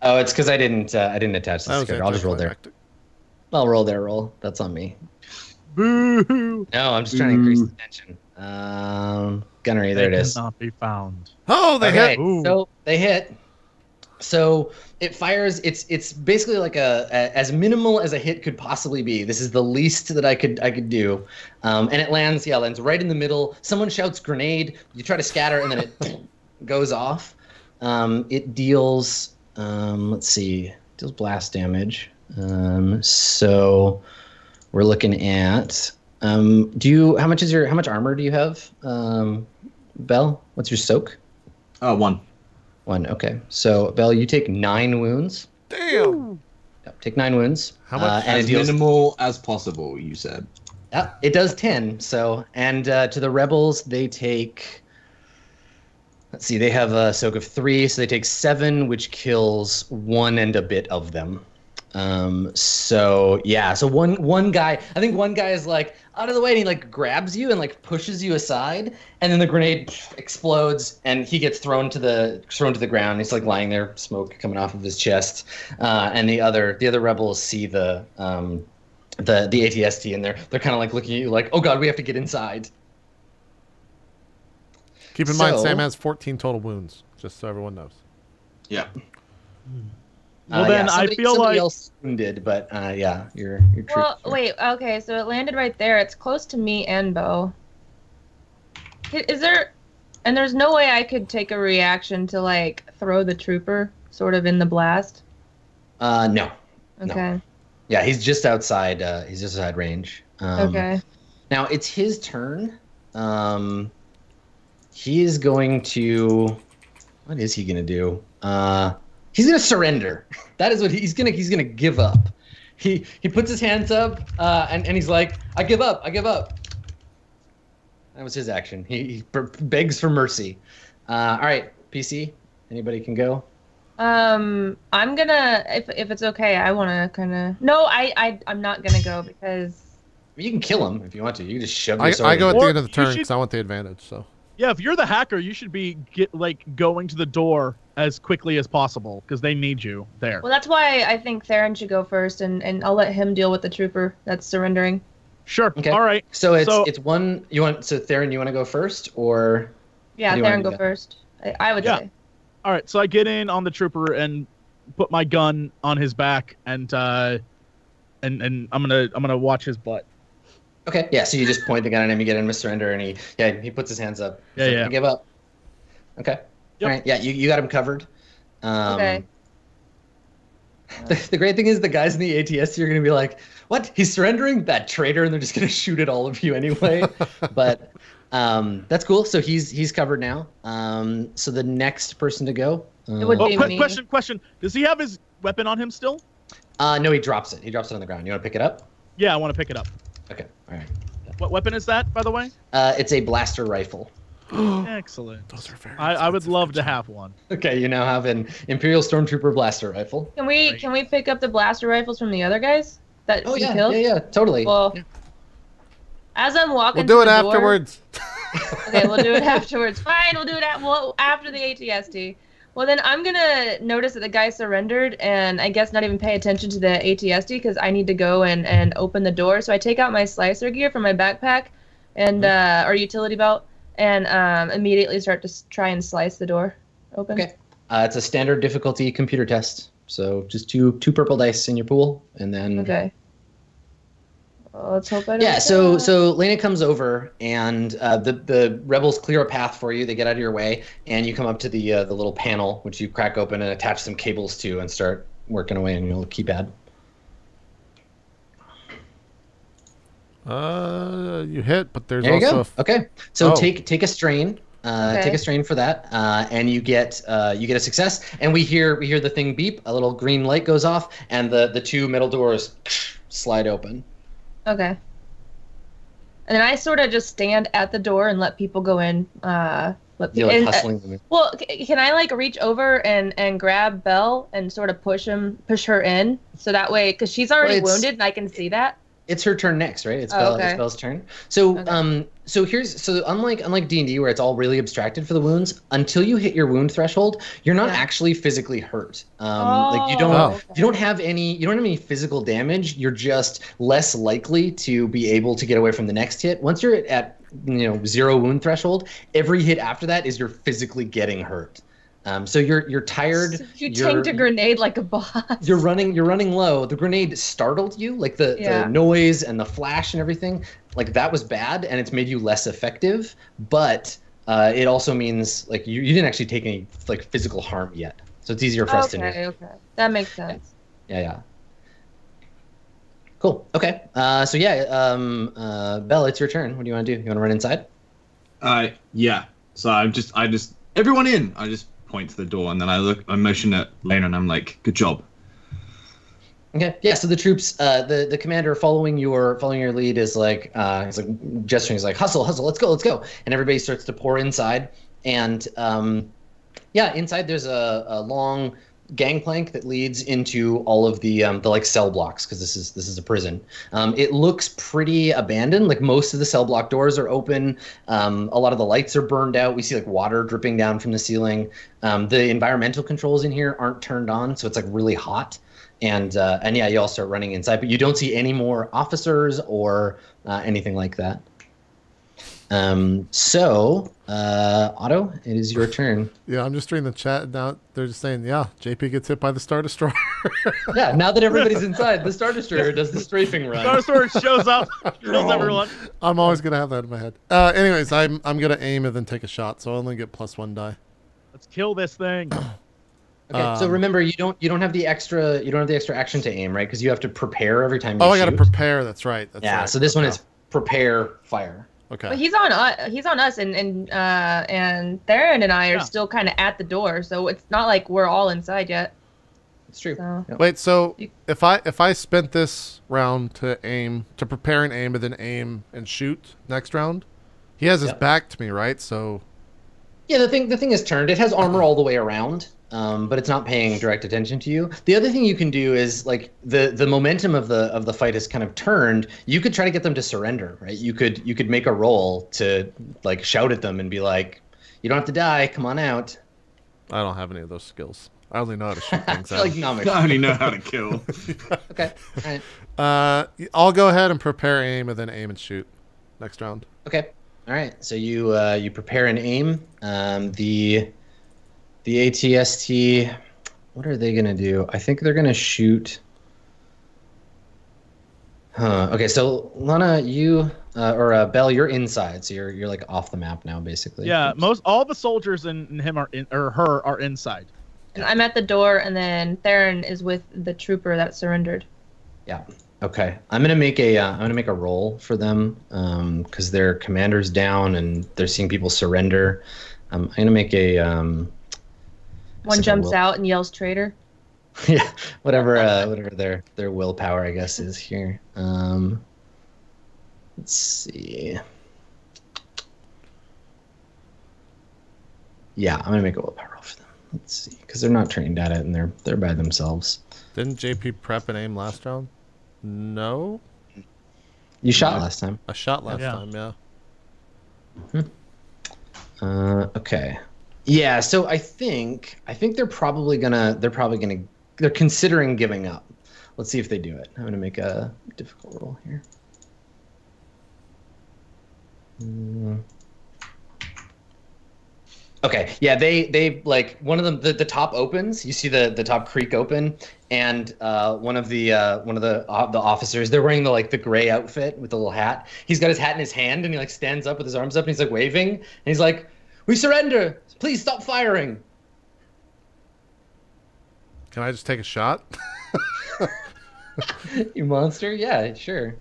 Speaker 2: Oh, it's because I didn't uh, I didn't attach
Speaker 1: That
Speaker 2: this character. I'll just roll there.
Speaker 1: anticlimactic.
Speaker 2: I'll roll there. Roll. That's on me.
Speaker 5: Boo!
Speaker 2: No, I'm just trying to increase the tension. Um, gunnery. There it is. They.
Speaker 5: Cannot be found.
Speaker 1: Oh, they
Speaker 2: okay,
Speaker 1: hit.
Speaker 5: Ooh.
Speaker 2: so they hit. So it fires. It's it's basically like a, a as minimal as a hit could possibly be. This is the least that I could I could do, um, and it lands. Yeah, lands right in the middle. Someone shouts grenade. You try to scatter, and then it goes off. Um, it deals. Um, let's see. Deals blast damage. Um, so we're looking at. Um, do you? How much is your? How much armor do you have? Um, Bell, what's your soak?
Speaker 3: Uh, one.
Speaker 2: One. Okay. So, Bell, you take nine wounds.
Speaker 1: Damn.
Speaker 2: Yep, take nine wounds.
Speaker 1: How much?
Speaker 2: Uh, and
Speaker 3: As
Speaker 2: deals
Speaker 3: minimal as possible, you said.
Speaker 2: Yeah, it does 10. So, and uh, to the rebels, they take. Let's see, they have a soak of three, so they take seven, which kills one and a bit of them. Um, so yeah, so one one guy, I think one guy is like out of the way, and he like grabs you and like pushes you aside, and then the grenade explodes, and he gets thrown to the thrown to the ground. He's like lying there, smoke coming off of his chest, uh, and the other the other rebels see the um, the the ATST, and they're they're kind of like looking at you like, oh god, we have to get inside.
Speaker 1: Keep in mind, Sam has 14 total wounds, just so everyone knows.
Speaker 3: Yeah.
Speaker 5: Well,
Speaker 2: Uh,
Speaker 5: then
Speaker 2: yeah,
Speaker 5: I feel
Speaker 2: somebody
Speaker 5: like-
Speaker 2: else is wounded, but uh, yeah, your your troop.
Speaker 4: Well, wait. Okay, so it landed right there. It's close to me and Bo. Is there? And there's no way I could take a reaction to like throw the trooper sort of in the blast.
Speaker 2: Uh, no, No.
Speaker 4: Okay.
Speaker 2: yeah, he's just outside. Uh, he's just outside range. Um,
Speaker 4: okay.
Speaker 2: Now it's his turn. Um, he is going to. What is he gonna do? Uh, he's gonna surrender. That is what he- he's gonna. He's gonna give up. He he puts his hands up uh, and and he's like, "I give up. I give up." That was his action. He, he begs for mercy. Uh, all right, PC. Anybody can go.
Speaker 4: Um, I'm gonna if if it's okay, I want to kind of. No, I I I'm not gonna go because.
Speaker 2: You can kill him if you want to. You can just shove
Speaker 1: I,
Speaker 2: your sword.
Speaker 1: I go at the end of the
Speaker 5: you
Speaker 1: turn
Speaker 5: should-
Speaker 1: because I want the advantage. So
Speaker 5: Yeah, if you're the hacker, you should be get like going to the door as quickly as possible because they need you there.
Speaker 4: Well, that's why I think Theron should go first, and and I'll let him deal with the trooper that's surrendering.
Speaker 5: Sure.
Speaker 2: Okay.
Speaker 5: All right.
Speaker 2: So it's
Speaker 5: So-
Speaker 2: it's one. You want so Theron? You want to go first or?
Speaker 4: Yeah,
Speaker 2: How do you wanna
Speaker 4: Theron
Speaker 2: do
Speaker 4: go first. I, I would
Speaker 5: Yeah.
Speaker 4: say.
Speaker 5: All right. So I get in on the trooper and put my gun on his back and uh, and and I'm gonna I'm gonna watch his butt.
Speaker 2: Okay. Yeah. So you just point the gun at him, you get him to surrender, and he yeah he puts his hands up.
Speaker 5: Yeah,
Speaker 2: like,
Speaker 5: yeah.
Speaker 2: "I give up. Okay.
Speaker 5: Yep.
Speaker 2: All right. Yeah. You, you got him covered. Um,
Speaker 4: Okay.
Speaker 2: The, the great thing is the guys in the ATS you're going to be like, "What? He's surrendering? That traitor!" And they're just going to shoot at all of you anyway. but um, that's cool. So he's he's covered now. Um, so the next person to go.
Speaker 4: It would
Speaker 2: uh,
Speaker 5: Oh,
Speaker 4: be me.
Speaker 5: question, question. Does he have his weapon on him still?
Speaker 2: Uh, no, he drops it. He drops it on the ground. You want to pick it up?
Speaker 5: Yeah, I want to pick it up.
Speaker 2: Okay. All right.
Speaker 5: What weapon is that, by the way?
Speaker 2: Uh, it's a blaster rifle.
Speaker 5: Excellent.
Speaker 1: those are very.
Speaker 5: I, I would love to have one.
Speaker 2: Okay, you now have an Imperial Stormtrooper blaster rifle.
Speaker 4: Can we
Speaker 5: Great.
Speaker 4: can we pick up the blaster rifles from the other guys that
Speaker 2: Oh
Speaker 4: you
Speaker 2: yeah,
Speaker 4: killed?
Speaker 2: yeah, yeah, totally.
Speaker 4: Well,
Speaker 2: Yeah.
Speaker 4: as I'm walking,
Speaker 1: We'll do it
Speaker 4: the door-
Speaker 1: afterwards.
Speaker 4: okay, we'll do it afterwards. Fine, we'll do it at, well after the ATST. Well, then I'm gonna notice that the guy surrendered, and I guess not even pay attention to the ATST because I need to go and and open the door. So I take out my slicer gear from my backpack, and
Speaker 2: Mm-hmm.
Speaker 4: uh, or utility belt, and um, immediately start to s- try and slice the door open.
Speaker 2: Okay. Uh, it's a standard difficulty computer test. So just two two purple dice in your pool, and then
Speaker 4: Okay. Well, let's hope I don't.
Speaker 2: yeah. So
Speaker 4: fail.
Speaker 2: so Lena comes over, and uh, the the rebels clear a path for you. They get out of your way, and you come up to the uh, the little panel, which you crack open and attach some cables to, and start working away on your little keypad.
Speaker 1: Uh, you hit, but there's
Speaker 2: There you
Speaker 1: also.
Speaker 2: go.
Speaker 1: a-
Speaker 2: Okay. So
Speaker 1: Oh.
Speaker 2: take take a strain. Uh,
Speaker 4: Okay.
Speaker 2: Take a strain for that, uh, and you get uh, you get a success. And we hear we hear the thing beep. A little green light goes off, and the the two metal doors slide open.
Speaker 4: Okay. And then I sort of just stand at the door and let people go in. Uh, let
Speaker 2: You're like
Speaker 4: uh,
Speaker 2: hustling them.
Speaker 4: well, c- can I like reach over and and grab Belle and sort of push him, push her in, so that way, because she's already
Speaker 2: it's-
Speaker 4: wounded and I can see that.
Speaker 2: It's her turn next, right? It's
Speaker 4: Oh,
Speaker 2: Belle,
Speaker 4: okay.
Speaker 2: it's Belle's turn. So,
Speaker 4: Okay.
Speaker 2: um, so here's so unlike unlike D and D where it's all really abstracted for the wounds. Until you hit your wound threshold, you're not
Speaker 4: Yeah.
Speaker 2: actually physically hurt. Um, like you don't
Speaker 1: Oh.
Speaker 2: you don't have any you don't have any physical damage. You're just less likely to be able to get away from the next hit. Once you're at you know zero wound threshold, every hit after that is you're physically getting hurt. Um, so you're you're tired.
Speaker 4: So you
Speaker 2: you're-
Speaker 4: tanked a grenade like a boss.
Speaker 2: you're running you're running low the grenade startled you like the,
Speaker 4: Yeah.
Speaker 2: the noise and the flash and everything like that was bad and it's made you less effective but uh, it also means like you, you didn't actually take any like physical harm yet. So it's easier for us to know.
Speaker 4: Okay, okay, that makes sense.
Speaker 2: yeah yeah. Cool. Okay. Uh, so yeah um, uh, belle it's your turn. What do you want to do? You want to run inside?
Speaker 3: Uh, yeah. So I'm just, I just, everyone in. I just point to the door and then I look, I motion at Lena and I'm like, good job.
Speaker 2: Okay. Yeah. So the troops, uh, the the commander following your following your lead is like, uh, he's like gesturing. He's like, hustle, hustle, let's go, let's go, and everybody starts to pour inside. And um, yeah, inside there's a, a long gangplank that leads into all of the um, the like cell blocks because this is this is a prison. Um, it looks pretty abandoned. Like most of the cell block doors are open. Um, a lot of the lights are burned out. We see like water dripping down from the ceiling. Um, the environmental controls in here aren't turned on, so it's like really hot. And uh, and yeah, you all start running inside, but you don't see any more officers or uh, anything like that. Um, so, uh, Otto, it is your turn.
Speaker 1: Yeah, I'm just reading the chat now. They're just saying, yeah, JP gets hit by the Star Destroyer.
Speaker 2: Yeah, now that everybody's inside, the Star Destroyer does the strafing run.
Speaker 5: Star Destroyer shows up, kills everyone.
Speaker 1: I'm always gonna have that in my head. Uh, anyways, I'm I'm gonna aim and then take a shot, so I only get plus one die.
Speaker 5: Let's kill this thing.
Speaker 2: Okay, so
Speaker 1: Um,
Speaker 2: remember, you don't you don't have the extra you don't have the extra action to aim, right? Because you have to prepare every time. You
Speaker 1: Oh, I gotta prepare. That's right. That's
Speaker 2: Yeah,
Speaker 1: right.
Speaker 2: so this one is prepare fire.
Speaker 1: Okay.
Speaker 4: But he's on us. He's on us, and and uh, and Theron and I are
Speaker 5: Yeah.
Speaker 4: still kind of at the door, so it's not like we're all inside yet.
Speaker 2: It's true.
Speaker 4: So
Speaker 2: Yep.
Speaker 1: Wait, so
Speaker 4: You-
Speaker 1: if I if I spent this round to aim to prepare and aim and then aim and shoot next round, he has his
Speaker 2: Yep.
Speaker 1: back to me, right? So
Speaker 2: Yeah, the thing the thing is turned. It has armor all the way around, um, but it's not paying direct attention to you. The other thing you can do is like the the momentum of the of the fight is kind of turned. You could try to get them to surrender, right? You could you could make a roll to like shout at them and be like, "You don't have to die. Come on out."
Speaker 1: I don't have any of those skills. I only know how to shoot things out.
Speaker 2: like no,
Speaker 3: I only know how to kill.
Speaker 2: okay, all right.
Speaker 1: Uh, I'll go ahead and prepare aim and then aim and shoot next round.
Speaker 2: Okay. All right. So you uh, you prepare and aim. Um, the the ATST. What are they gonna do? I think they're gonna shoot. Huh. Okay. So Lana, you uh, or uh, Bell, you're inside, so you're you're like off the map now, basically.
Speaker 5: Yeah, most all the soldiers in, in him are in or her are inside.
Speaker 4: and I'm at the door, and then Theron is with the trooper that surrendered.
Speaker 2: Yeah. Okay. I'm gonna make a uh, I'm gonna make a roll for them because their commander's down and they're seeing people surrender. Um, I'm gonna make a um,
Speaker 4: One jumps
Speaker 2: Will.
Speaker 4: out and yells "traitor."
Speaker 2: yeah, whatever, uh, whatever their their willpower, I guess, is here. Um, let's see. Yeah, I'm gonna make a willpower roll for them. Let's see, because they're not trained at it and they're they're by themselves.
Speaker 1: Didn't JP prep and aim last round? No,
Speaker 2: You shot last time.
Speaker 1: I shot last
Speaker 5: Yeah.
Speaker 1: time. Yeah.
Speaker 2: Uh, okay. Yeah, so I think I think they're probably gonna they're probably gonna they're considering giving up. Let's see if they do it. I'm gonna make a difficult roll here. Mm. Okay, yeah, they they like one of them the, the top opens. You see the the top creak open, and uh, one of the uh, one of the uh, the officers they're wearing the like the gray outfit with the little hat. He's got his hat in his hand, and he like stands up with his arms up, and he's like waving, and he's like, "We surrender! Please stop firing!"
Speaker 1: Can I just take a shot?
Speaker 2: you monster. Yeah, sure.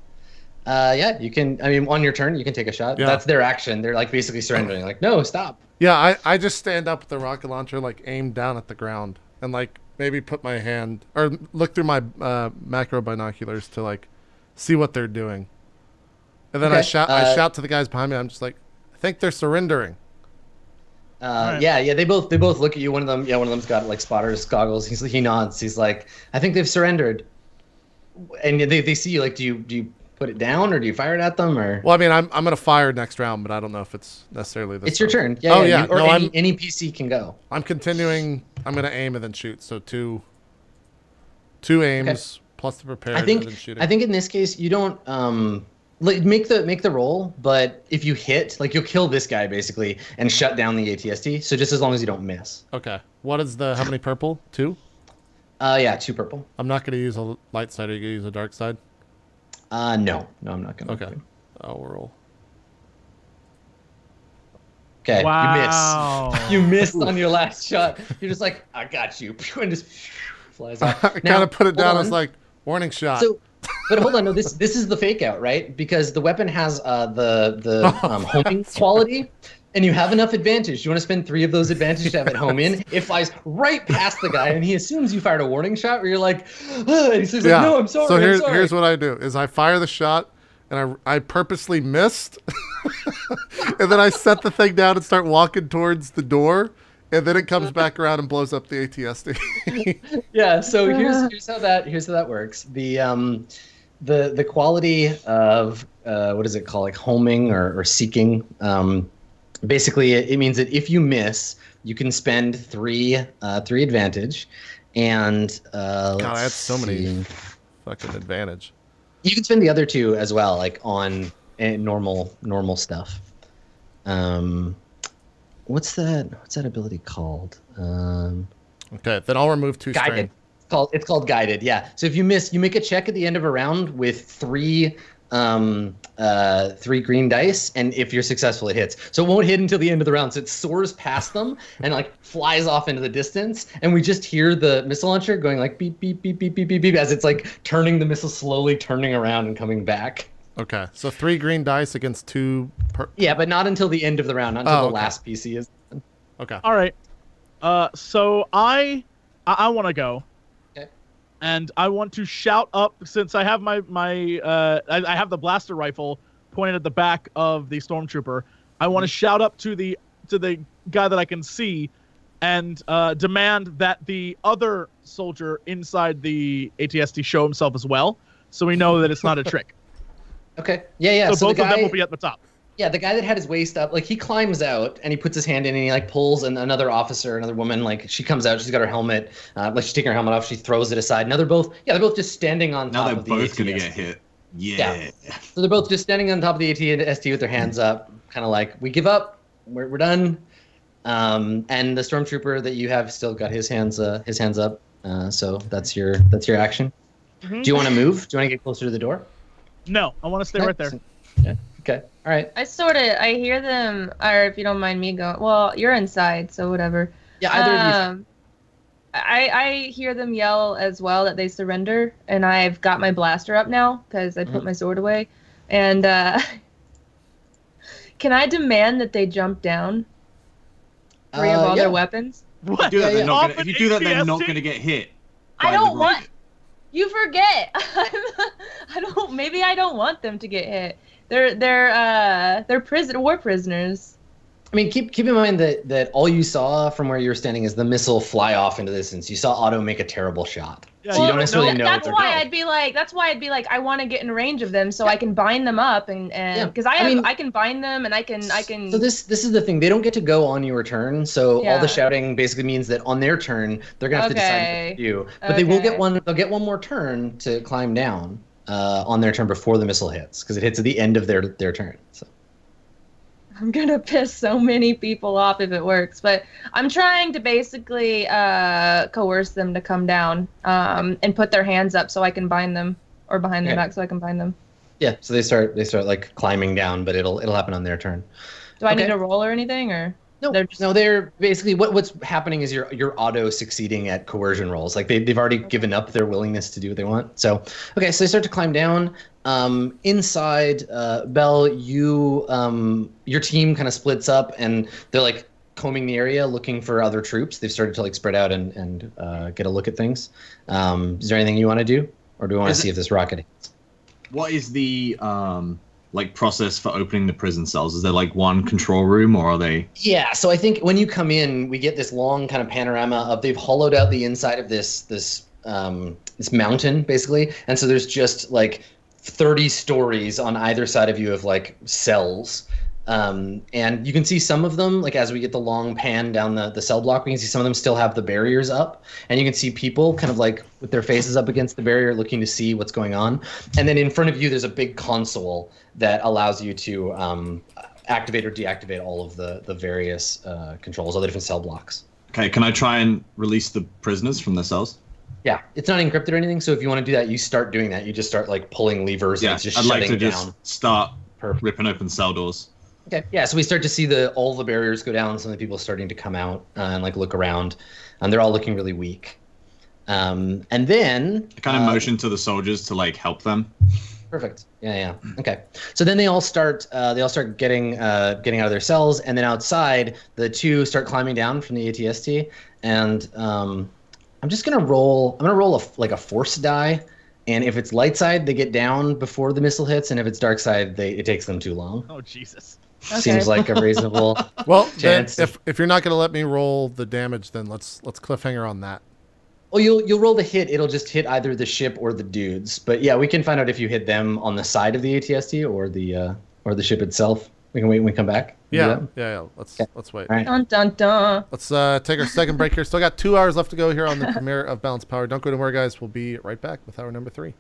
Speaker 2: Uh, yeah, you can. I mean, on your turn, you can take a shot.
Speaker 1: Yeah.
Speaker 2: That's their action. They're like basically surrendering. Like, no, stop.
Speaker 1: Yeah, I, I just stand up with the rocket launcher, like aim down at the ground, and like maybe put my hand or look through my uh, macro binoculars to like see what they're doing. And then I
Speaker 2: Okay,
Speaker 1: shout I
Speaker 2: uh,
Speaker 1: shout to the guys behind me. I'm just like, I think they're surrendering.
Speaker 2: Uh,
Speaker 5: Alright.
Speaker 2: Yeah, yeah. They both they both look at you. One of them, yeah, one of them's got like spotters goggles. He's he nods. He's like, I think they've surrendered. And they, they see you. Like, do you do you put it down or do you fire it at them or?
Speaker 1: Well, I mean, I'm I'm gonna fire next round, but I don't know if it's necessarily this.
Speaker 2: it's your
Speaker 1: round.
Speaker 2: turn. Yeah.
Speaker 1: Oh,
Speaker 2: yeah.
Speaker 1: yeah.
Speaker 2: you- or
Speaker 1: No,
Speaker 2: any, any PC can go.
Speaker 1: I'm continuing. I'm gonna aim and then shoot. So two. Two aims plus the prepared
Speaker 2: I
Speaker 1: and then
Speaker 2: think
Speaker 1: shooting.
Speaker 2: I think in this case you don't um like make the make the roll, but if you hit, like you'll kill this guy basically and shut down the ATST. So just as long as you don't miss.
Speaker 1: Okay. What is the how many purple? Two.
Speaker 2: Uh, yeah, two purple.
Speaker 1: I'm not gonna use a light side. Are you gonna use a dark side?
Speaker 2: Uh, no, no, I'm not gonna.
Speaker 1: Okay. I'll roll.
Speaker 2: Okay.
Speaker 5: Wow.
Speaker 2: You miss. You missed on your last shot. You're just like, I got you, and just flies off.
Speaker 1: I kind of put it down
Speaker 2: on.
Speaker 1: as like warning shot.
Speaker 2: So, but hold on, no, this this is the fake out, right? Because the weapon has uh, the the um, homing quality. And you have enough advantage. You want to spend three of those advantage to have it home in. It flies right past the guy, and he assumes you fired a warning shot. Where you're like, he says, like, "No, I'm sorry."
Speaker 1: So here's
Speaker 2: sorry."
Speaker 1: here's what I do: is I fire the shot, and I I purposely missed, and then I set the thing down and start walking towards the door, and then it comes back around and blows up the ATST.
Speaker 2: yeah so here's here's how that here's how that works the um the the quality of uh what is it called like homing or, or seeking um basically it, it means that if you miss you can spend three uh three advantage and uh
Speaker 1: God, I
Speaker 2: let's
Speaker 1: so many.
Speaker 2: see.
Speaker 1: Fucking advantage.
Speaker 2: you can spend the other two as well like on eh, normal normal stuff um what's that what's that ability called um
Speaker 1: Okay, then I'll remove two
Speaker 2: guided. It's called it's called guided. Yeah. So if you miss, you make a check at the end of a round with three um uh three green dice and if you're successful it hits so it won't hit until the end of the round so it soars past them and like flies off into the distance and we just hear the missile launcher going like beep beep beep beep beep beep beep as it's like turning the missile slowly turning around and coming back
Speaker 1: Okay, so three green dice against two. Per-
Speaker 2: yeah but not until the end of the round not until
Speaker 1: Oh,
Speaker 2: the last pc is
Speaker 1: okay.
Speaker 5: All right. Uh, so I I, I want to go.
Speaker 2: Okay.
Speaker 5: And I want to shout up since I have my my uh I, I have the blaster rifle pointed at the back of the stormtrooper. I want to shout up to the to the guy that I can see and uh, demand that the other soldier inside the ATST show himself as well, so we know that it's not a trick.
Speaker 2: okay yeah yeah
Speaker 5: so,
Speaker 2: so,
Speaker 5: both
Speaker 2: the
Speaker 5: of them will be at the top.
Speaker 2: Yeah, the guy that had his waist up, like he climbs out and he puts his hand in and he like pulls and another officer, another woman, like she comes out, she's got her helmet, uh, like she's taking her helmet off, she throws it aside. Now they're both, yeah, they're both just standing on
Speaker 3: Now
Speaker 2: top
Speaker 3: they're
Speaker 2: of the
Speaker 3: both gonna get hit. Yeah.
Speaker 2: So they're both just standing on top of the ATST with their hands up, kind of like we give up, we're, we're done. Um, and the stormtrooper that you have still got his hands, uh, his hands up. Uh, so that's your that's your action.
Speaker 5: Mhm.
Speaker 2: Do you want to move? Do you want to get closer to the door?
Speaker 5: No, I want to stay right there.
Speaker 2: Yeah. Okay. All right.
Speaker 4: I sort of I hear them, or if you don't mind me going. Well, you're inside, so whatever.
Speaker 2: Yeah. Either of you.
Speaker 4: Um, I I hear them yell as well that they surrender, and I've got my blaster up now because I put
Speaker 2: Mhm.
Speaker 4: my sword away. And uh, can I demand that they jump down, free of
Speaker 2: Uh,
Speaker 4: all
Speaker 2: yeah.
Speaker 4: their weapons?
Speaker 5: What?
Speaker 3: Do that,
Speaker 2: Yeah,
Speaker 3: they're
Speaker 2: yeah.
Speaker 3: not gonna, if you do that, they're not going to get hit.
Speaker 4: I don't want. You forget. I don't. Maybe I don't want them to get hit. They're they're uh they're prison war prisoners.
Speaker 2: I mean, keep keep in mind that that all you saw from where you were standing is the missile fly off into the distance. You saw Otto make a terrible shot.
Speaker 5: Yeah,
Speaker 2: So you don't necessarily
Speaker 4: that-
Speaker 2: know
Speaker 4: That's
Speaker 2: they're
Speaker 4: why
Speaker 2: going.
Speaker 4: I'd be like. That's why I'd be like. I want to get in range of them so I can bind them up and
Speaker 2: Yeah.
Speaker 4: and because I
Speaker 2: I
Speaker 4: have
Speaker 2: mean-
Speaker 4: I can bind them and I can I can.
Speaker 2: So this this is the thing. They don't get to go on your turn. So all the shouting basically means that on their turn they're gonna have to decide
Speaker 4: Okay.
Speaker 2: what to do. But they will get one. They'll get one more turn to climb down uh, on their turn before the missile hits because it hits at the end of their their turn. So
Speaker 4: I'm gonna piss so many people off if it works, but I'm trying to basically uh, coerce them to come down um, and put their hands up so I can bind them, or behind their
Speaker 2: Okay.
Speaker 4: back so I can bind them.
Speaker 2: yeah. So they start they start like climbing down, but it'll it'll happen on their turn.
Speaker 4: Do I
Speaker 2: Okay.
Speaker 4: need to roll or anything, or
Speaker 2: No,
Speaker 4: They're just-
Speaker 2: no, they're basically what what's happening is you're you're auto succeeding at coercion rolls. Like they they've already given up their willingness to do what they want. So okay, so they start to climb down. Um, inside, uh, Bell, you um, your team kind of splits up and they're like combing the area looking for other troops. They've started to like spread out and and uh, get a look at things. Um, is there anything you want to do, or do we want to see
Speaker 3: it-
Speaker 2: if this rocket? hits?
Speaker 3: What is the um like process for opening the prison cells? Is there like one control room, or are they?
Speaker 2: Yeah, so I think when you come in, we get this long kind of panorama of they've hollowed out the inside of this this um, this mountain basically, and so there's just like 30 stories on either side of you of like cells. Um, and you can see some of them, like as we get the long pan down the, the cell block, we can see some of them still have the barriers up. And you can see people kind of like with their faces up against the barrier looking to see what's going on. And then in front of you, there's a big console that allows you to um, activate or deactivate all of the, the various uh, controls, all the different cell blocks.
Speaker 3: Okay, can I try and release the prisoners from their cells?
Speaker 2: Yeah, it's not encrypted or anything. So if you want to do that, you start doing that. You just start like pulling levers
Speaker 3: Yeah,
Speaker 2: and it's just
Speaker 3: I'd like to
Speaker 2: down.
Speaker 3: just start
Speaker 2: Perfect.
Speaker 3: ripping open cell doors.
Speaker 2: Okay. Yeah. So we start to see the all the barriers go down. Some of the people starting to come out uh, and like look around, and they're all looking really weak. Um, and then
Speaker 3: I kind of
Speaker 2: uh,
Speaker 3: motion to the soldiers to like help them.
Speaker 2: Perfect. Yeah, yeah. Okay. So then they all start. Uh, they all start getting uh, getting out of their cells, and then outside, the two start climbing down from the ATST. And um, I'm just gonna roll. I'm gonna roll a like a force die, and if it's light side, they get down before the missile hits, and if it's dark side, they it takes them too long.
Speaker 5: Oh Jesus.
Speaker 4: Okay.
Speaker 2: Seems like a reasonable.
Speaker 1: Well, then
Speaker 2: Chance.
Speaker 1: if if you're not gonna let me roll the damage, then let's let's cliffhanger on that.
Speaker 2: Well, you'll you'll roll the hit. It'll just hit either the ship or the dudes. But yeah, we can find out if you hit them on the side of the ATST or the uh, or the ship itself. We can wait when we come back.
Speaker 1: Yeah, yeah, yeah. Let's
Speaker 2: Okay.
Speaker 1: let's wait.
Speaker 2: All right.
Speaker 4: Dun dun dun.
Speaker 1: Let's uh, take our second break here. Still got two hours left to go here on the premiere of Balance Power. Don't go anywhere, guys. We'll be right back with hour number three.